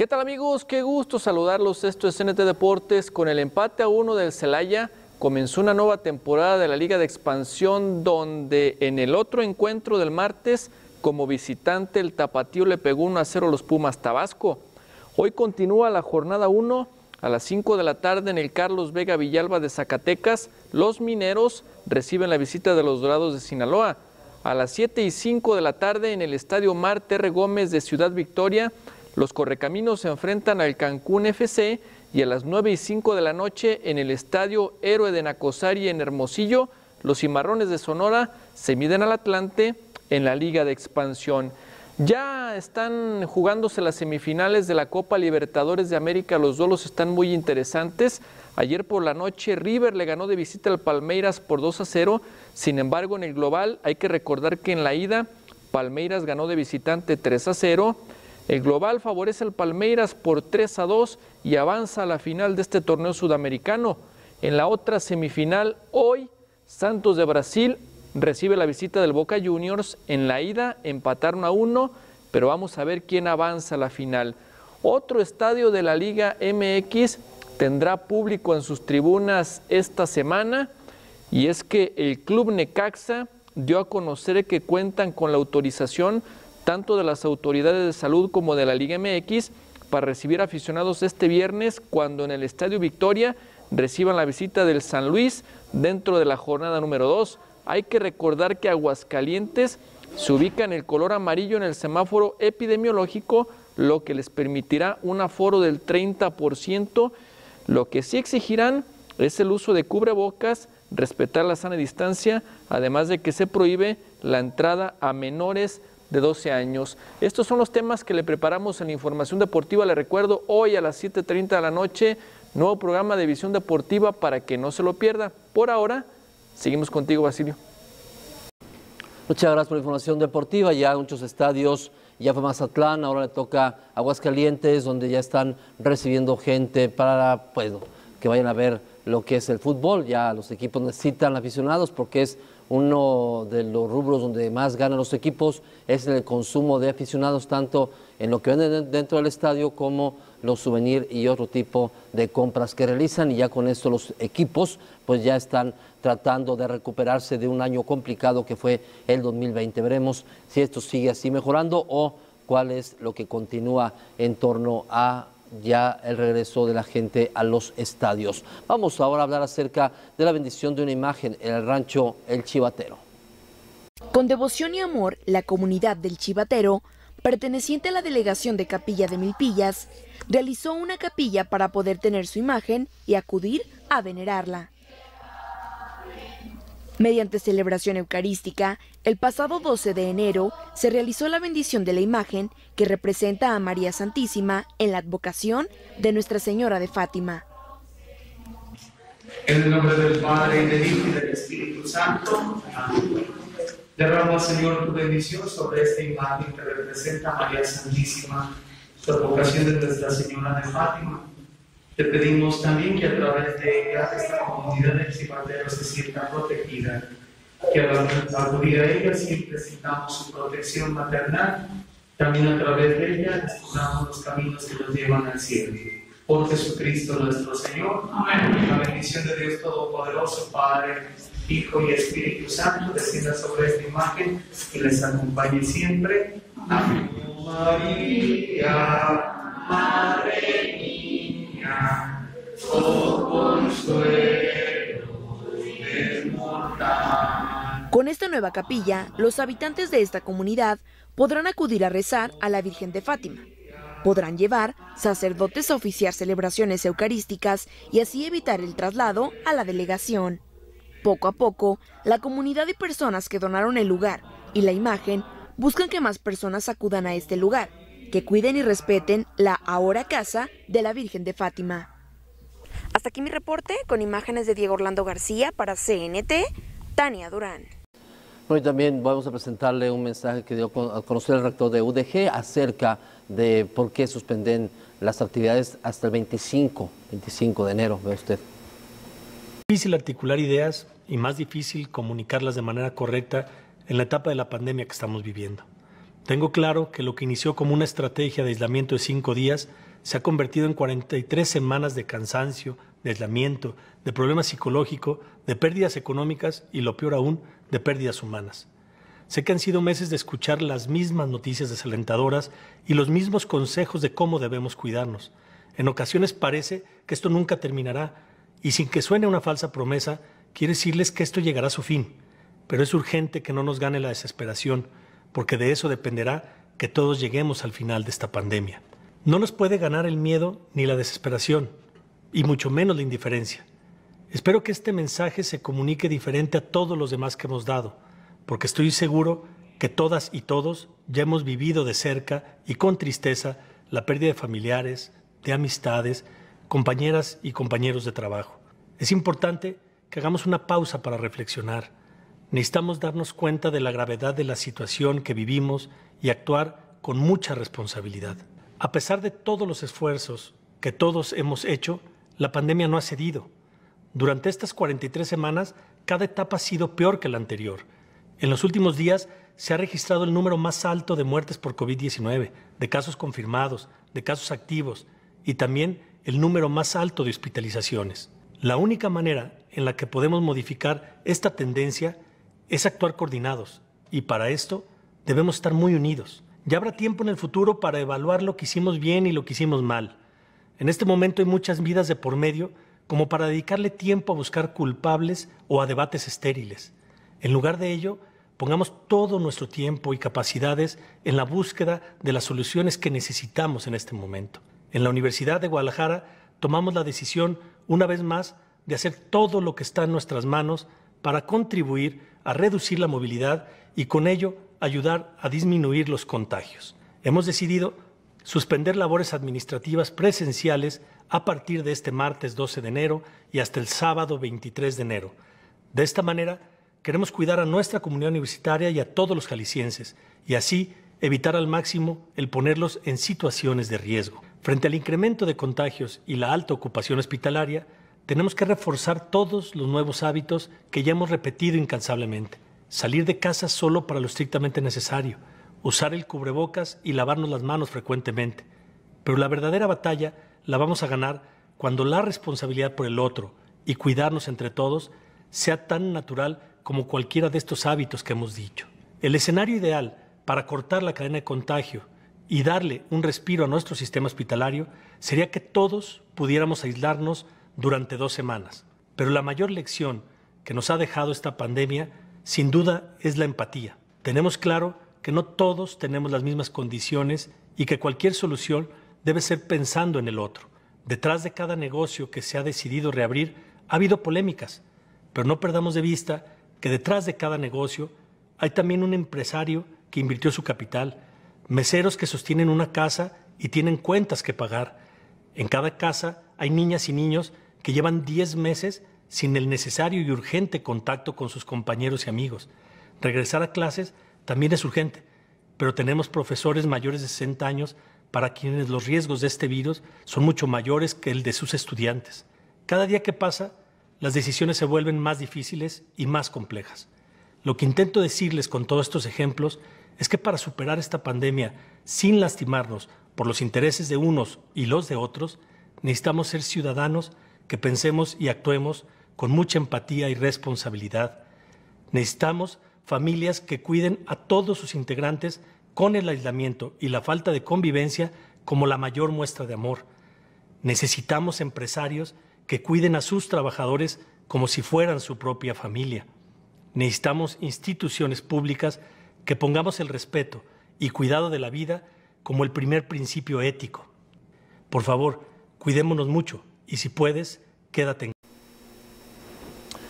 ¿Qué tal amigos? Qué gusto saludarlos. Esto es NT Deportes. Con el empate a uno del Celaya comenzó una nueva temporada de la Liga de Expansión donde en el otro encuentro del martes como visitante el Tapatío le pegó 1 a 0 a los Pumas Tabasco. Hoy continúa la jornada 1 a las 5 de la tarde en el Carlos Vega Villalba de Zacatecas. Los mineros reciben la visita de los Dorados de Sinaloa. A las 7 y 5 de la tarde en el Estadio Mar Terre Gómez de Ciudad Victoria los Correcaminos se enfrentan al Cancún FC y a las 9 y 5 de la noche en el Estadio Héroe de Nacosari en Hermosillo, los Cimarrones de Sonora se miden al Atlante en la Liga de Expansión. Ya están jugándose las semifinales de la Copa Libertadores de América, los duelos están muy interesantes. Ayer por la noche River le ganó de visita al Palmeiras por 2 a 0, sin embargo en el global hay que recordar que en la ida Palmeiras ganó de visitante 3 a 0. El global favorece al Palmeiras por 3 a 2 y avanza a la final de este torneo sudamericano. En la otra semifinal, hoy, Santos de Brasil recibe la visita del Boca Juniors. En la ida empataron a 1, pero vamos a ver quién avanza a la final. Otro estadio de la Liga MX tendrá público en sus tribunas esta semana y es que el Club Necaxa dio a conocer que cuentan con la autorización tanto de las autoridades de salud como de la Liga MX para recibir aficionados este viernes cuando en el Estadio Victoria reciban la visita del San Luis dentro de la jornada número 2. Hay que recordar que Aguascalientes se ubica en el color amarillo en el semáforo epidemiológico, lo que les permitirá un aforo del 30%. Lo que sí exigirán es el uso de cubrebocas, respetar la sana distancia, además de que se prohíbe la entrada a menores de 12 años. Estos son los temas que le preparamos en la información deportiva. Le recuerdo, hoy a las 7.30 de la noche, nuevo programa de visión deportiva para que no se lo pierda. Por ahora, seguimos contigo, Basilio. Muchas gracias por la información deportiva. Ya muchos estadios, ya fue Mazatlán, ahora le toca Aguascalientes, donde ya están recibiendo gente para pues, que vayan a ver lo que es el fútbol. Ya los equipos necesitan aficionados porque es uno de los rubros donde más ganan los equipos es el consumo de aficionados, tanto en lo que venden dentro del estadio como los souvenirs y otro tipo de compras que realizan. Y ya con esto los equipos pues ya están tratando de recuperarse de un año complicado que fue el 2020. Veremos si esto sigue así mejorando o cuál es lo que continúa en torno a ya el regreso de la gente a los estadios. Vamos ahora a hablar acerca de la bendición de una imagen en el rancho El Chivatero. Con devoción y amor, la comunidad del Chivatero, perteneciente a la delegación de Capilla de Milpillas, realizó una capilla para poder tener su imagen y acudir a venerarla. Mediante celebración eucarística, el pasado 12 de enero se realizó la bendición de la imagen que representa a María Santísima en la advocación de Nuestra Señora de Fátima. En el nombre del Padre, y del Hijo y del Espíritu Santo. Amén. Derrama, Señor, tu bendición sobre esta imagen que representa a María Santísima, su advocación de Nuestra Señora de Fátima te pedimos también que a través de ella esta comunidad de cibatero se sienta protegida, que al acudir a ella siempre sintamos su protección maternal, también a través de ella descubramos los caminos que nos llevan al cielo. Por Jesucristo nuestro Señor. Amén. La bendición de Dios Todopoderoso, Padre, Hijo y Espíritu Santo, descienda sobre esta imagen y les acompañe siempre. Amén. María, Madre mía, Con esta nueva capilla, los habitantes de esta comunidad podrán acudir a rezar a la Virgen de Fátima. Podrán llevar sacerdotes a oficiar celebraciones eucarísticas y así evitar el traslado a la delegación. Poco a poco, la comunidad y personas que donaron el lugar y la imagen buscan que más personas acudan a este lugar, que cuiden y respeten la ahora casa de la Virgen de Fátima. Hasta aquí mi reporte con imágenes de Diego Orlando García para CNT, Tania Durán. Hoy también vamos a presentarle un mensaje que dio a conocer el rector de UDG acerca de por qué suspenden las actividades hasta el 25, 25 de enero, ve usted. Difícil articular ideas y más difícil comunicarlas de manera correcta en la etapa de la pandemia que estamos viviendo. Tengo claro que lo que inició como una estrategia de aislamiento de cinco días se ha convertido en 43 semanas de cansancio, de aislamiento, de problemas psicológicos, de pérdidas económicas y, lo peor aún, de pérdidas humanas. Sé que han sido meses de escuchar las mismas noticias desalentadoras y los mismos consejos de cómo debemos cuidarnos. En ocasiones parece que esto nunca terminará y sin que suene una falsa promesa, quiero decirles que esto llegará a su fin. Pero es urgente que no nos gane la desesperación, porque de eso dependerá que todos lleguemos al final de esta pandemia. No nos puede ganar el miedo ni la desesperación, y mucho menos la indiferencia. Espero que este mensaje se comunique diferente a todos los demás que hemos dado, porque estoy seguro que todas y todos ya hemos vivido de cerca y con tristeza la pérdida de familiares, de amistades, compañeras y compañeros de trabajo. Es importante que hagamos una pausa para reflexionar. Necesitamos darnos cuenta de la gravedad de la situación que vivimos y actuar con mucha responsabilidad. A pesar de todos los esfuerzos que todos hemos hecho, la pandemia no ha cedido. Durante estas 43 semanas, cada etapa ha sido peor que la anterior. En los últimos días se ha registrado el número más alto de muertes por COVID-19, de casos confirmados, de casos activos y también el número más alto de hospitalizaciones. La única manera en la que podemos modificar esta tendencia es actuar coordinados y para esto debemos estar muy unidos. Ya habrá tiempo en el futuro para evaluar lo que hicimos bien y lo que hicimos mal. En este momento hay muchas vidas de por medio como para dedicarle tiempo a buscar culpables o a debates estériles. En lugar de ello, pongamos todo nuestro tiempo y capacidades en la búsqueda de las soluciones que necesitamos en este momento. En la Universidad de Guadalajara tomamos la decisión, una vez más, de hacer todo lo que está en nuestras manos para contribuir a reducir la movilidad y con ello ayudar a disminuir los contagios. Hemos decidido suspender labores administrativas presenciales a partir de este martes 12 de enero y hasta el sábado 23 de enero. De esta manera, queremos cuidar a nuestra comunidad universitaria y a todos los jaliscienses y así evitar al máximo el ponerlos en situaciones de riesgo. Frente al incremento de contagios y la alta ocupación hospitalaria, tenemos que reforzar todos los nuevos hábitos que ya hemos repetido incansablemente. Salir de casa solo para lo estrictamente necesario, usar el cubrebocas y lavarnos las manos frecuentemente. Pero la verdadera batalla la vamos a ganar cuando la responsabilidad por el otro y cuidarnos entre todos sea tan natural como cualquiera de estos hábitos que hemos dicho. El escenario ideal para cortar la cadena de contagio y darle un respiro a nuestro sistema hospitalario sería que todos pudiéramos aislarnos durante dos semanas. Pero la mayor lección que nos ha dejado esta pandemia, sin duda, es la empatía. Tenemos claro que no todos tenemos las mismas condiciones y que cualquier solución debe ser pensando en el otro. Detrás de cada negocio que se ha decidido reabrir ha habido polémicas, pero no perdamos de vista que detrás de cada negocio hay también un empresario que invirtió su capital, meseros que sostienen una casa y tienen cuentas que pagar. En cada casa hay niñas y niños que llevan 10 meses sin el necesario y urgente contacto con sus compañeros y amigos. Regresar a clases también es urgente, pero tenemos profesores mayores de 60 años para quienes los riesgos de este virus son mucho mayores que el de sus estudiantes. Cada día que pasa, las decisiones se vuelven más difíciles y más complejas. Lo que intento decirles con todos estos ejemplos es que para superar esta pandemia sin lastimarnos por los intereses de unos y los de otros, necesitamos ser ciudadanos que pensemos y actuemos con mucha empatía y responsabilidad. Necesitamos familias que cuiden a todos sus integrantes con el aislamiento y la falta de convivencia como la mayor muestra de amor. Necesitamos empresarios que cuiden a sus trabajadores como si fueran su propia familia. Necesitamos instituciones públicas que pongamos el respeto y cuidado de la vida como el primer principio ético. Por favor, cuidémonos mucho y si puedes, quédate en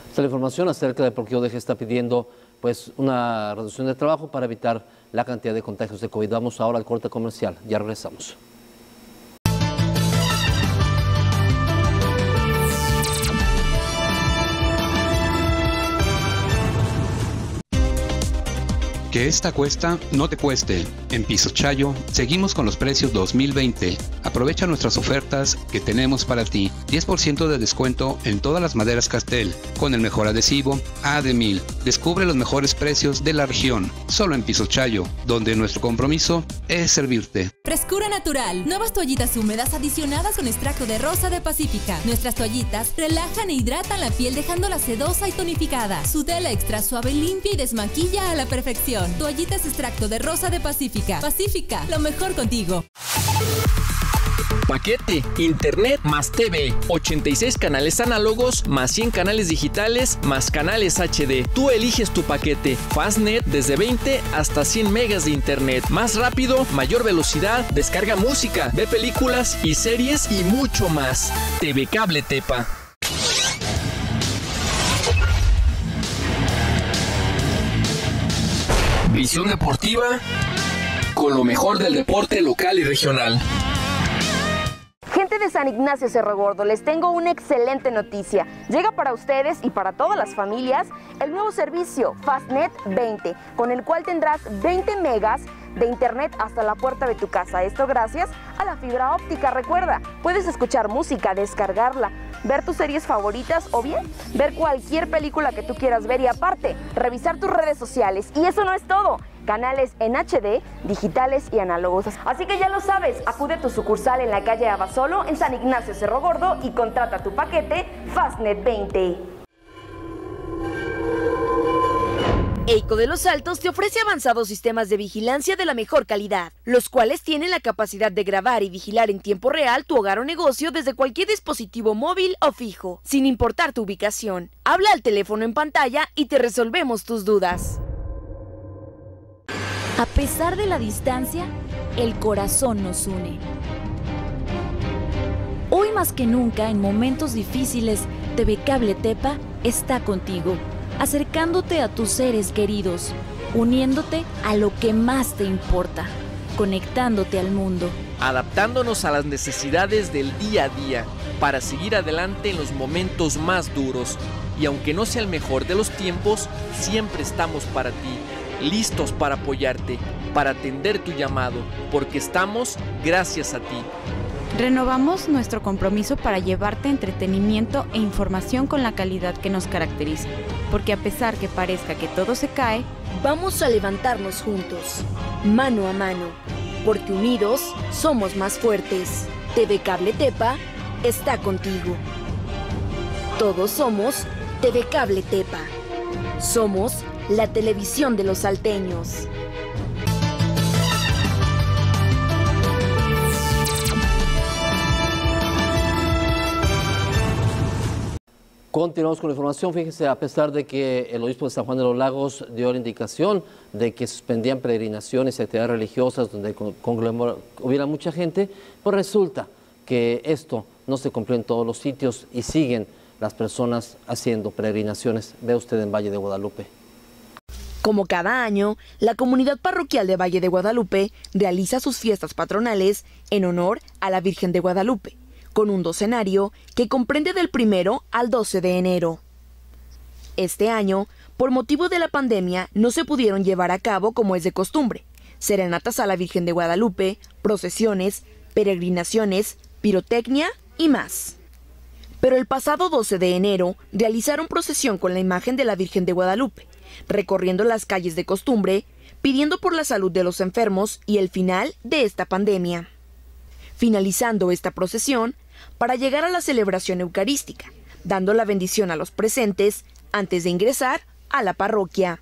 Esta la información acerca de por qué ODG está pidiendo pues, una reducción de trabajo para evitar la cantidad de contagios de COVID. Vamos ahora al corte comercial. Ya regresamos. Que esta cuesta no te cueste. En Piso Chayo seguimos con los precios 2020. Aprovecha nuestras ofertas que tenemos para ti. 10% de descuento en todas las maderas Castel, con el mejor adhesivo AD1000. Descubre los mejores precios de la región, solo en Piso Chayo, donde nuestro compromiso es servirte. Frescura natural. Nuevas toallitas húmedas adicionadas con extracto de rosa de Pacífica. Nuestras toallitas relajan e hidratan la piel dejándola sedosa y tonificada. Su tela extra suave limpia y desmaquilla a la perfección. Toallitas extracto de rosa de Pacífica. Pacífica, lo mejor contigo. Paquete, Internet más TV, 86 canales análogos más 100 canales digitales más canales HD. Tú eliges tu paquete. Fastnet desde 20 hasta 100 megas de Internet. Más rápido, mayor velocidad, descarga música, ve películas y series y mucho más. TV Cable Tepa. Visión deportiva con lo mejor del deporte local y regional. Gente de San Ignacio Cerro Gordo, les tengo una excelente noticia. Llega para ustedes y para todas las familias el nuevo servicio Fastnet 20, con el cual tendrás 20 megas de internet hasta la puerta de tu casa. Esto gracias a la fibra óptica. Recuerda, puedes escuchar música, descargarla, ver tus series favoritas o bien ver cualquier película que tú quieras ver y aparte revisar tus redes sociales. Y eso no es todo canales en HD, digitales y análogos. Así que ya lo sabes, acude a tu sucursal en la calle Abasolo, en San Ignacio Cerro Gordo y contrata tu paquete Fastnet 20. Eico de los Altos te ofrece avanzados sistemas de vigilancia de la mejor calidad, los cuales tienen la capacidad de grabar y vigilar en tiempo real tu hogar o negocio desde cualquier dispositivo móvil o fijo, sin importar tu ubicación. Habla al teléfono en pantalla y te resolvemos tus dudas. A pesar de la distancia, el corazón nos une. Hoy más que nunca, en momentos difíciles, TV Cable Tepa está contigo, acercándote a tus seres queridos, uniéndote a lo que más te importa, conectándote al mundo. Adaptándonos a las necesidades del día a día para seguir adelante en los momentos más duros. Y aunque no sea el mejor de los tiempos, siempre estamos para ti listos para apoyarte, para atender tu llamado, porque estamos gracias a ti. Renovamos nuestro compromiso para llevarte entretenimiento e información con la calidad que nos caracteriza, porque a pesar que parezca que todo se cae, vamos a levantarnos juntos, mano a mano, porque unidos somos más fuertes. TV Cable Tepa está contigo. Todos somos TV Cable Tepa. Somos la televisión de los salteños. Continuamos con la información. Fíjese, a pesar de que el obispo de San Juan de los Lagos dio la indicación de que suspendían peregrinaciones y actividades religiosas donde hubiera mucha gente, pues resulta que esto no se cumplió en todos los sitios y siguen las personas haciendo peregrinaciones. Ve usted en Valle de Guadalupe. Como cada año, la comunidad parroquial de Valle de Guadalupe realiza sus fiestas patronales en honor a la Virgen de Guadalupe, con un docenario que comprende del primero al 12 de enero. Este año, por motivo de la pandemia, no se pudieron llevar a cabo como es de costumbre, serenatas a la Virgen de Guadalupe, procesiones, peregrinaciones, pirotecnia y más. Pero el pasado 12 de enero realizaron procesión con la imagen de la Virgen de Guadalupe, recorriendo las calles de costumbre, pidiendo por la salud de los enfermos y el final de esta pandemia. Finalizando esta procesión, para llegar a la celebración eucarística, dando la bendición a los presentes antes de ingresar a la parroquia.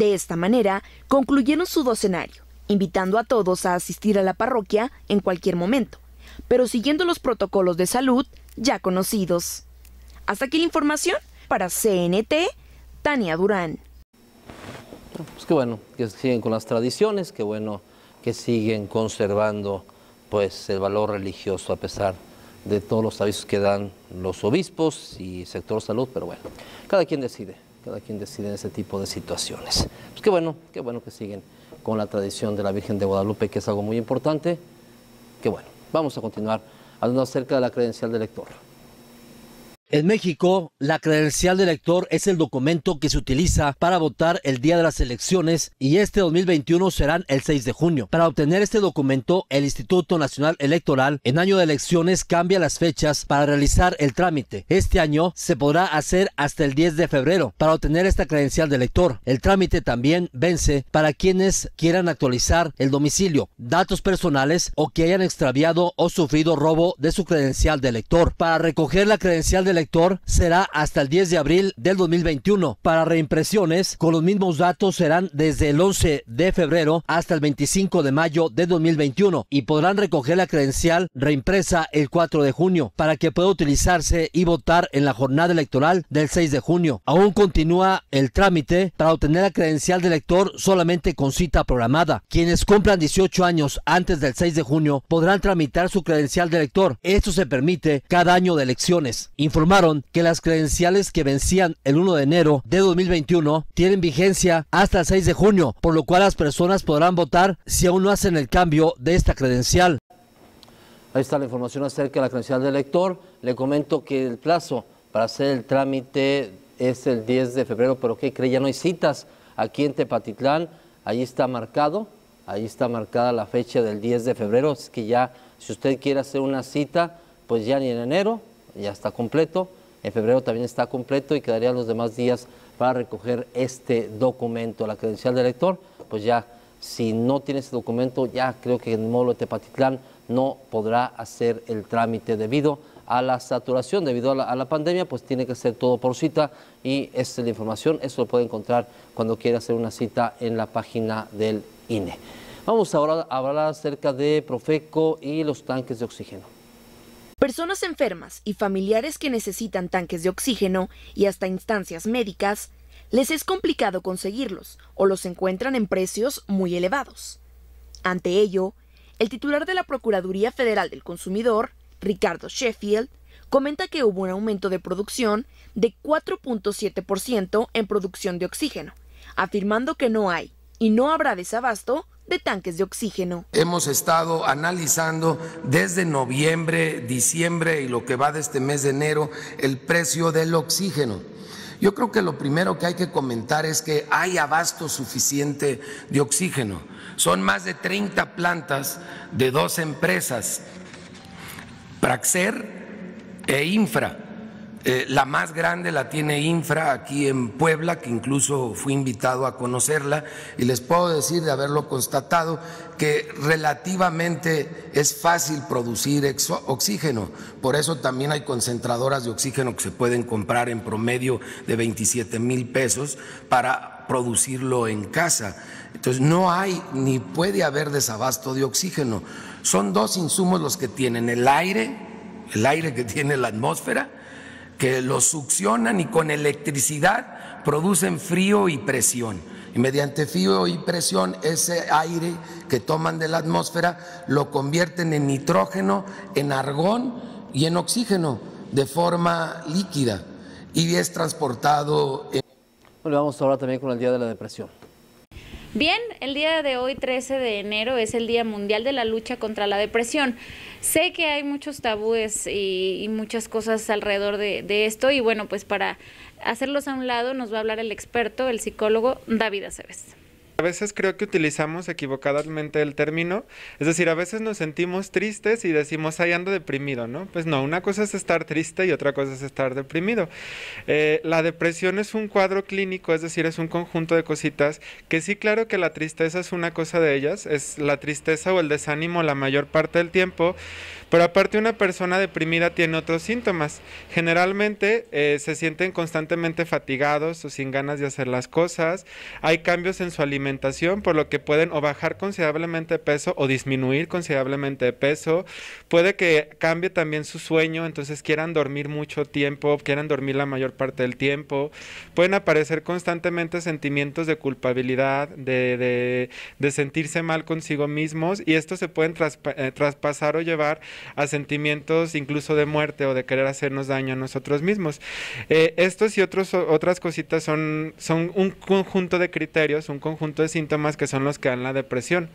De esta manera, concluyeron su docenario, invitando a todos a asistir a la parroquia en cualquier momento, pero siguiendo los protocolos de salud ya conocidos. Hasta aquí la información para CNT, Tania Durán. Pues qué bueno que siguen con las tradiciones, qué bueno que siguen conservando pues el valor religioso a pesar de todos los avisos que dan los obispos y sector salud, pero bueno, cada quien decide, cada quien decide en ese tipo de situaciones. Pues qué bueno, qué bueno que siguen con la tradición de la Virgen de Guadalupe, que es algo muy importante. Qué bueno, vamos a continuar hablando acerca de la credencial del lector. En México, la credencial de elector es el documento que se utiliza para votar el día de las elecciones y este 2021 serán el 6 de junio. Para obtener este documento, el Instituto Nacional Electoral en año de elecciones cambia las fechas para realizar el trámite. Este año se podrá hacer hasta el 10 de febrero para obtener esta credencial de elector. El trámite también vence para quienes quieran actualizar el domicilio, datos personales o que hayan extraviado o sufrido robo de su credencial de elector. Para recoger la credencial de elector será hasta el 10 de abril del 2021. Para reimpresiones, con los mismos datos serán desde el 11 de febrero hasta el 25 de mayo de 2021 y podrán recoger la credencial reimpresa el 4 de junio para que pueda utilizarse y votar en la jornada electoral del 6 de junio. Aún continúa el trámite para obtener la credencial de elector solamente con cita programada. Quienes cumplan 18 años antes del 6 de junio podrán tramitar su credencial de elector. Esto se permite cada año de elecciones informaron que las credenciales que vencían el 1 de enero de 2021 tienen vigencia hasta el 6 de junio, por lo cual las personas podrán votar si aún no hacen el cambio de esta credencial. Ahí está la información acerca de la credencial del elector. Le comento que el plazo para hacer el trámite es el 10 de febrero, pero ¿qué cree? Ya no hay citas aquí en Tepatitlán. Ahí está marcado, ahí está marcada la fecha del 10 de febrero. Es que ya, si usted quiere hacer una cita, pues ya ni en enero, ya está completo, en febrero también está completo y quedarían los demás días para recoger este documento, la credencial de elector, pues ya si no tiene ese documento, ya creo que en módulo de Tepatitlán no podrá hacer el trámite debido a la saturación, debido a la, pandemia, pues tiene que hacer todo por cita y esta es la información, eso lo puede encontrar cuando quiera hacer una cita en la página del INE. Vamos ahora a hablar acerca de Profeco y los tanques de oxígeno. Personas enfermas y familiares que necesitan tanques de oxígeno y hasta instancias médicas, les es complicado conseguirlos o los encuentran en precios muy elevados. Ante ello, el titular de la Procuraduría Federal del Consumidor, Ricardo Sheffield, comenta que hubo un aumento de producción de 4.7% en producción de oxígeno, afirmando que no hay y no habrá desabasto de tanques de oxígeno. Hemos estado analizando desde noviembre, diciembre y lo que va de este mes de enero el precio del oxígeno. Yo creo que lo primero que hay que comentar es que hay abasto suficiente de oxígeno. Son más de 30 plantas de dos empresas, Praxer e Infra eh, la más grande la tiene Infra aquí en Puebla, que incluso fui invitado a conocerla, y les puedo decir de haberlo constatado que relativamente es fácil producir oxígeno. Por eso también hay concentradoras de oxígeno que se pueden comprar en promedio de 27 mil pesos para producirlo en casa. Entonces no hay ni puede haber desabasto de oxígeno. Son dos insumos los que tienen el aire, el aire que tiene la atmósfera, que lo succionan y con electricidad producen frío y presión. Y mediante frío y presión ese aire que toman de la atmósfera lo convierten en nitrógeno, en argón y en oxígeno de forma líquida y es transportado. En... Bueno, vamos ahora también con el Día de la Depresión. Bien, el día de hoy, 13 de enero, es el Día Mundial de la Lucha contra la Depresión. Sé que hay muchos tabúes y, muchas cosas alrededor de, de, esto y bueno, pues para hacerlos a un lado nos va a hablar el experto, el psicólogo David Aceves. A veces creo que utilizamos equivocadamente el término, es decir, a veces nos sentimos tristes y decimos, ay, ando deprimido, ¿no? Pues no, una cosa es estar triste y otra cosa es estar deprimido. Eh, la depresión es un cuadro clínico, es decir, es un conjunto de cositas que sí, claro que la tristeza es una cosa de ellas, es la tristeza o el desánimo la mayor parte del tiempo, pero aparte una persona deprimida tiene otros síntomas. Generalmente eh, se sienten constantemente fatigados o sin ganas de hacer las cosas. Hay cambios en su alimentación, por lo que pueden o bajar considerablemente de peso o disminuir considerablemente de peso. Puede que cambie también su sueño, entonces quieran dormir mucho tiempo, quieran dormir la mayor parte del tiempo. Pueden aparecer constantemente sentimientos de culpabilidad, de, sentirse mal consigo mismos y esto se pueden eh, traspasar o llevar a sentimientos incluso de muerte o de querer hacernos daño a nosotros mismos. Eh, estos y otros, otras cositas son, son un conjunto de criterios, un conjunto de síntomas que son los que dan la depresión.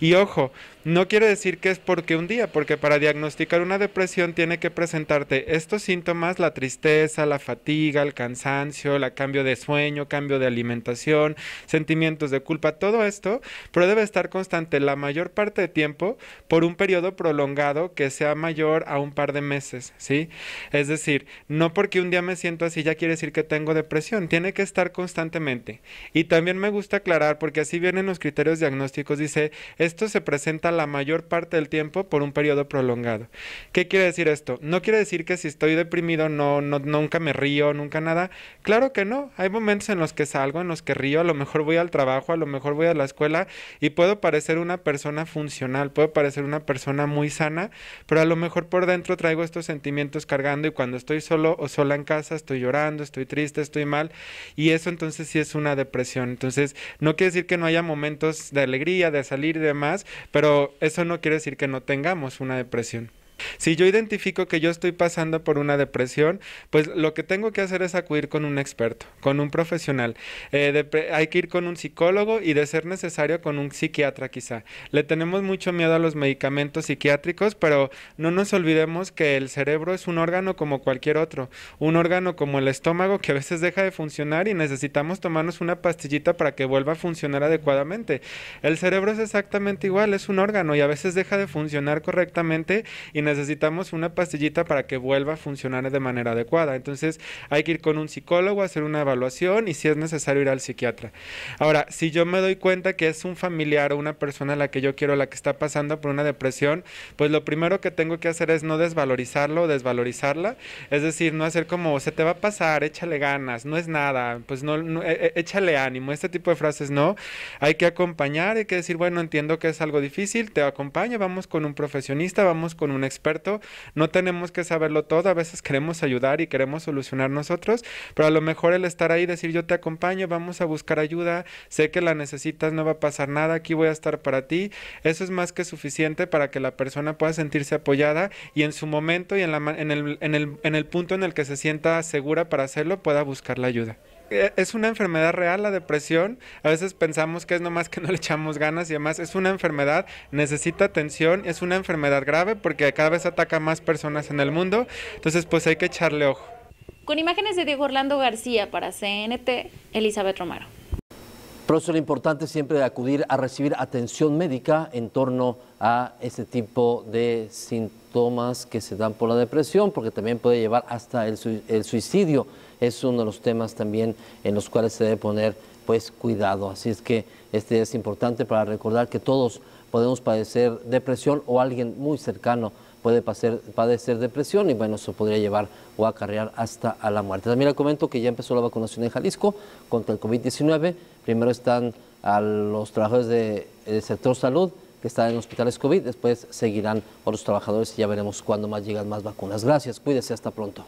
Y ojo, no quiere decir que es porque un día, porque para diagnosticar una depresión tiene que presentarte estos síntomas, la tristeza, la fatiga, el cansancio, el cambio de sueño, cambio de alimentación, sentimientos de culpa, todo esto, pero debe estar constante la mayor parte de tiempo por un periodo prolongado que sea mayor a un par de meses, ¿sí? Es decir, no porque un día me siento así ya quiere decir que tengo depresión, tiene que estar constantemente. Y también me gusta aclarar, porque así vienen los criterios diagnósticos, dice, esto se presenta la mayor parte del tiempo por un periodo prolongado. ¿Qué quiere decir esto? No quiere decir que si estoy deprimido no, no nunca me río, nunca nada. Claro que no, hay momentos en los que salgo, en los que río, a lo mejor voy al trabajo, a lo mejor voy a la escuela y puedo parecer una persona funcional, puedo parecer una persona muy sana, pero a lo mejor por dentro traigo estos sentimientos cargando y cuando estoy solo o sola en casa estoy llorando, estoy triste, estoy mal y eso entonces sí es una depresión. Entonces no quiere decir que no haya momentos de alegría, de salir y demás, pero eso no quiere decir que no tengamos una depresión. Si yo identifico que yo estoy pasando por una depresión, pues lo que tengo que hacer es acudir con un experto, con un profesional. Eh, hay que ir con un psicólogo y de ser necesario con un psiquiatra quizá. Le tenemos mucho miedo a los medicamentos psiquiátricos, pero no nos olvidemos que el cerebro es un órgano como cualquier otro, un órgano como el estómago que a veces deja de funcionar y necesitamos tomarnos una pastillita para que vuelva a funcionar adecuadamente. El cerebro es exactamente igual, es un órgano y a veces deja de funcionar correctamente y necesitamos una pastillita para que vuelva a funcionar de manera adecuada. Entonces hay que ir con un psicólogo, hacer una evaluación y si es necesario ir al psiquiatra. Ahora, si yo me doy cuenta que es un familiar o una persona a la que yo quiero, la que está pasando por una depresión, pues lo primero que tengo que hacer es no desvalorizarlo o desvalorizarla. Es decir, no hacer como, se te va a pasar, échale ganas, no es nada, pues no, no e, e, échale ánimo. Este tipo de frases no. Hay que acompañar, hay que decir, bueno, entiendo que es algo difícil, te acompaño, vamos con un profesionista, vamos con un experto, no tenemos que saberlo todo, a veces queremos ayudar y queremos solucionar nosotros, pero a lo mejor el estar ahí, decir yo te acompaño, vamos a buscar ayuda, sé que la necesitas, no va a pasar nada, aquí voy a estar para ti, eso es más que suficiente para que la persona pueda sentirse apoyada y en su momento y en, la, en, el, en, el, en el punto en el que se sienta segura para hacerlo pueda buscar la ayuda. Eh, es una enfermedad real la depresión. A veces pensamos que es nomás que no le echamos ganas y además es una enfermedad, necesita atención, es una enfermedad grave porque cada vez ataca a más personas en el mundo. Entonces, pues hay que echarle ojo. Con imágenes de Diego Orlando García para CNT, Elizabeth Romero. Profesor, lo importante siempre de acudir a recibir atención médica en torno a este tipo de síntomas que se dan por la depresión, porque también puede llevar hasta el, suicidio. Es uno de los temas también en los cuales se debe poner pues cuidado. Así es que este es importante para recordar que todos podemos padecer depresión o alguien muy cercano puede padecer, depresión y bueno, eso podría llevar o acarrear hasta a la muerte. También le comento que ya empezó la vacunación en Jalisco contra el COVID-19. Primero están a los trabajadores del sector salud que están en hospitales COVID, después seguirán otros trabajadores y ya veremos cuándo más llegan más vacunas. Gracias, cuídese, hasta pronto.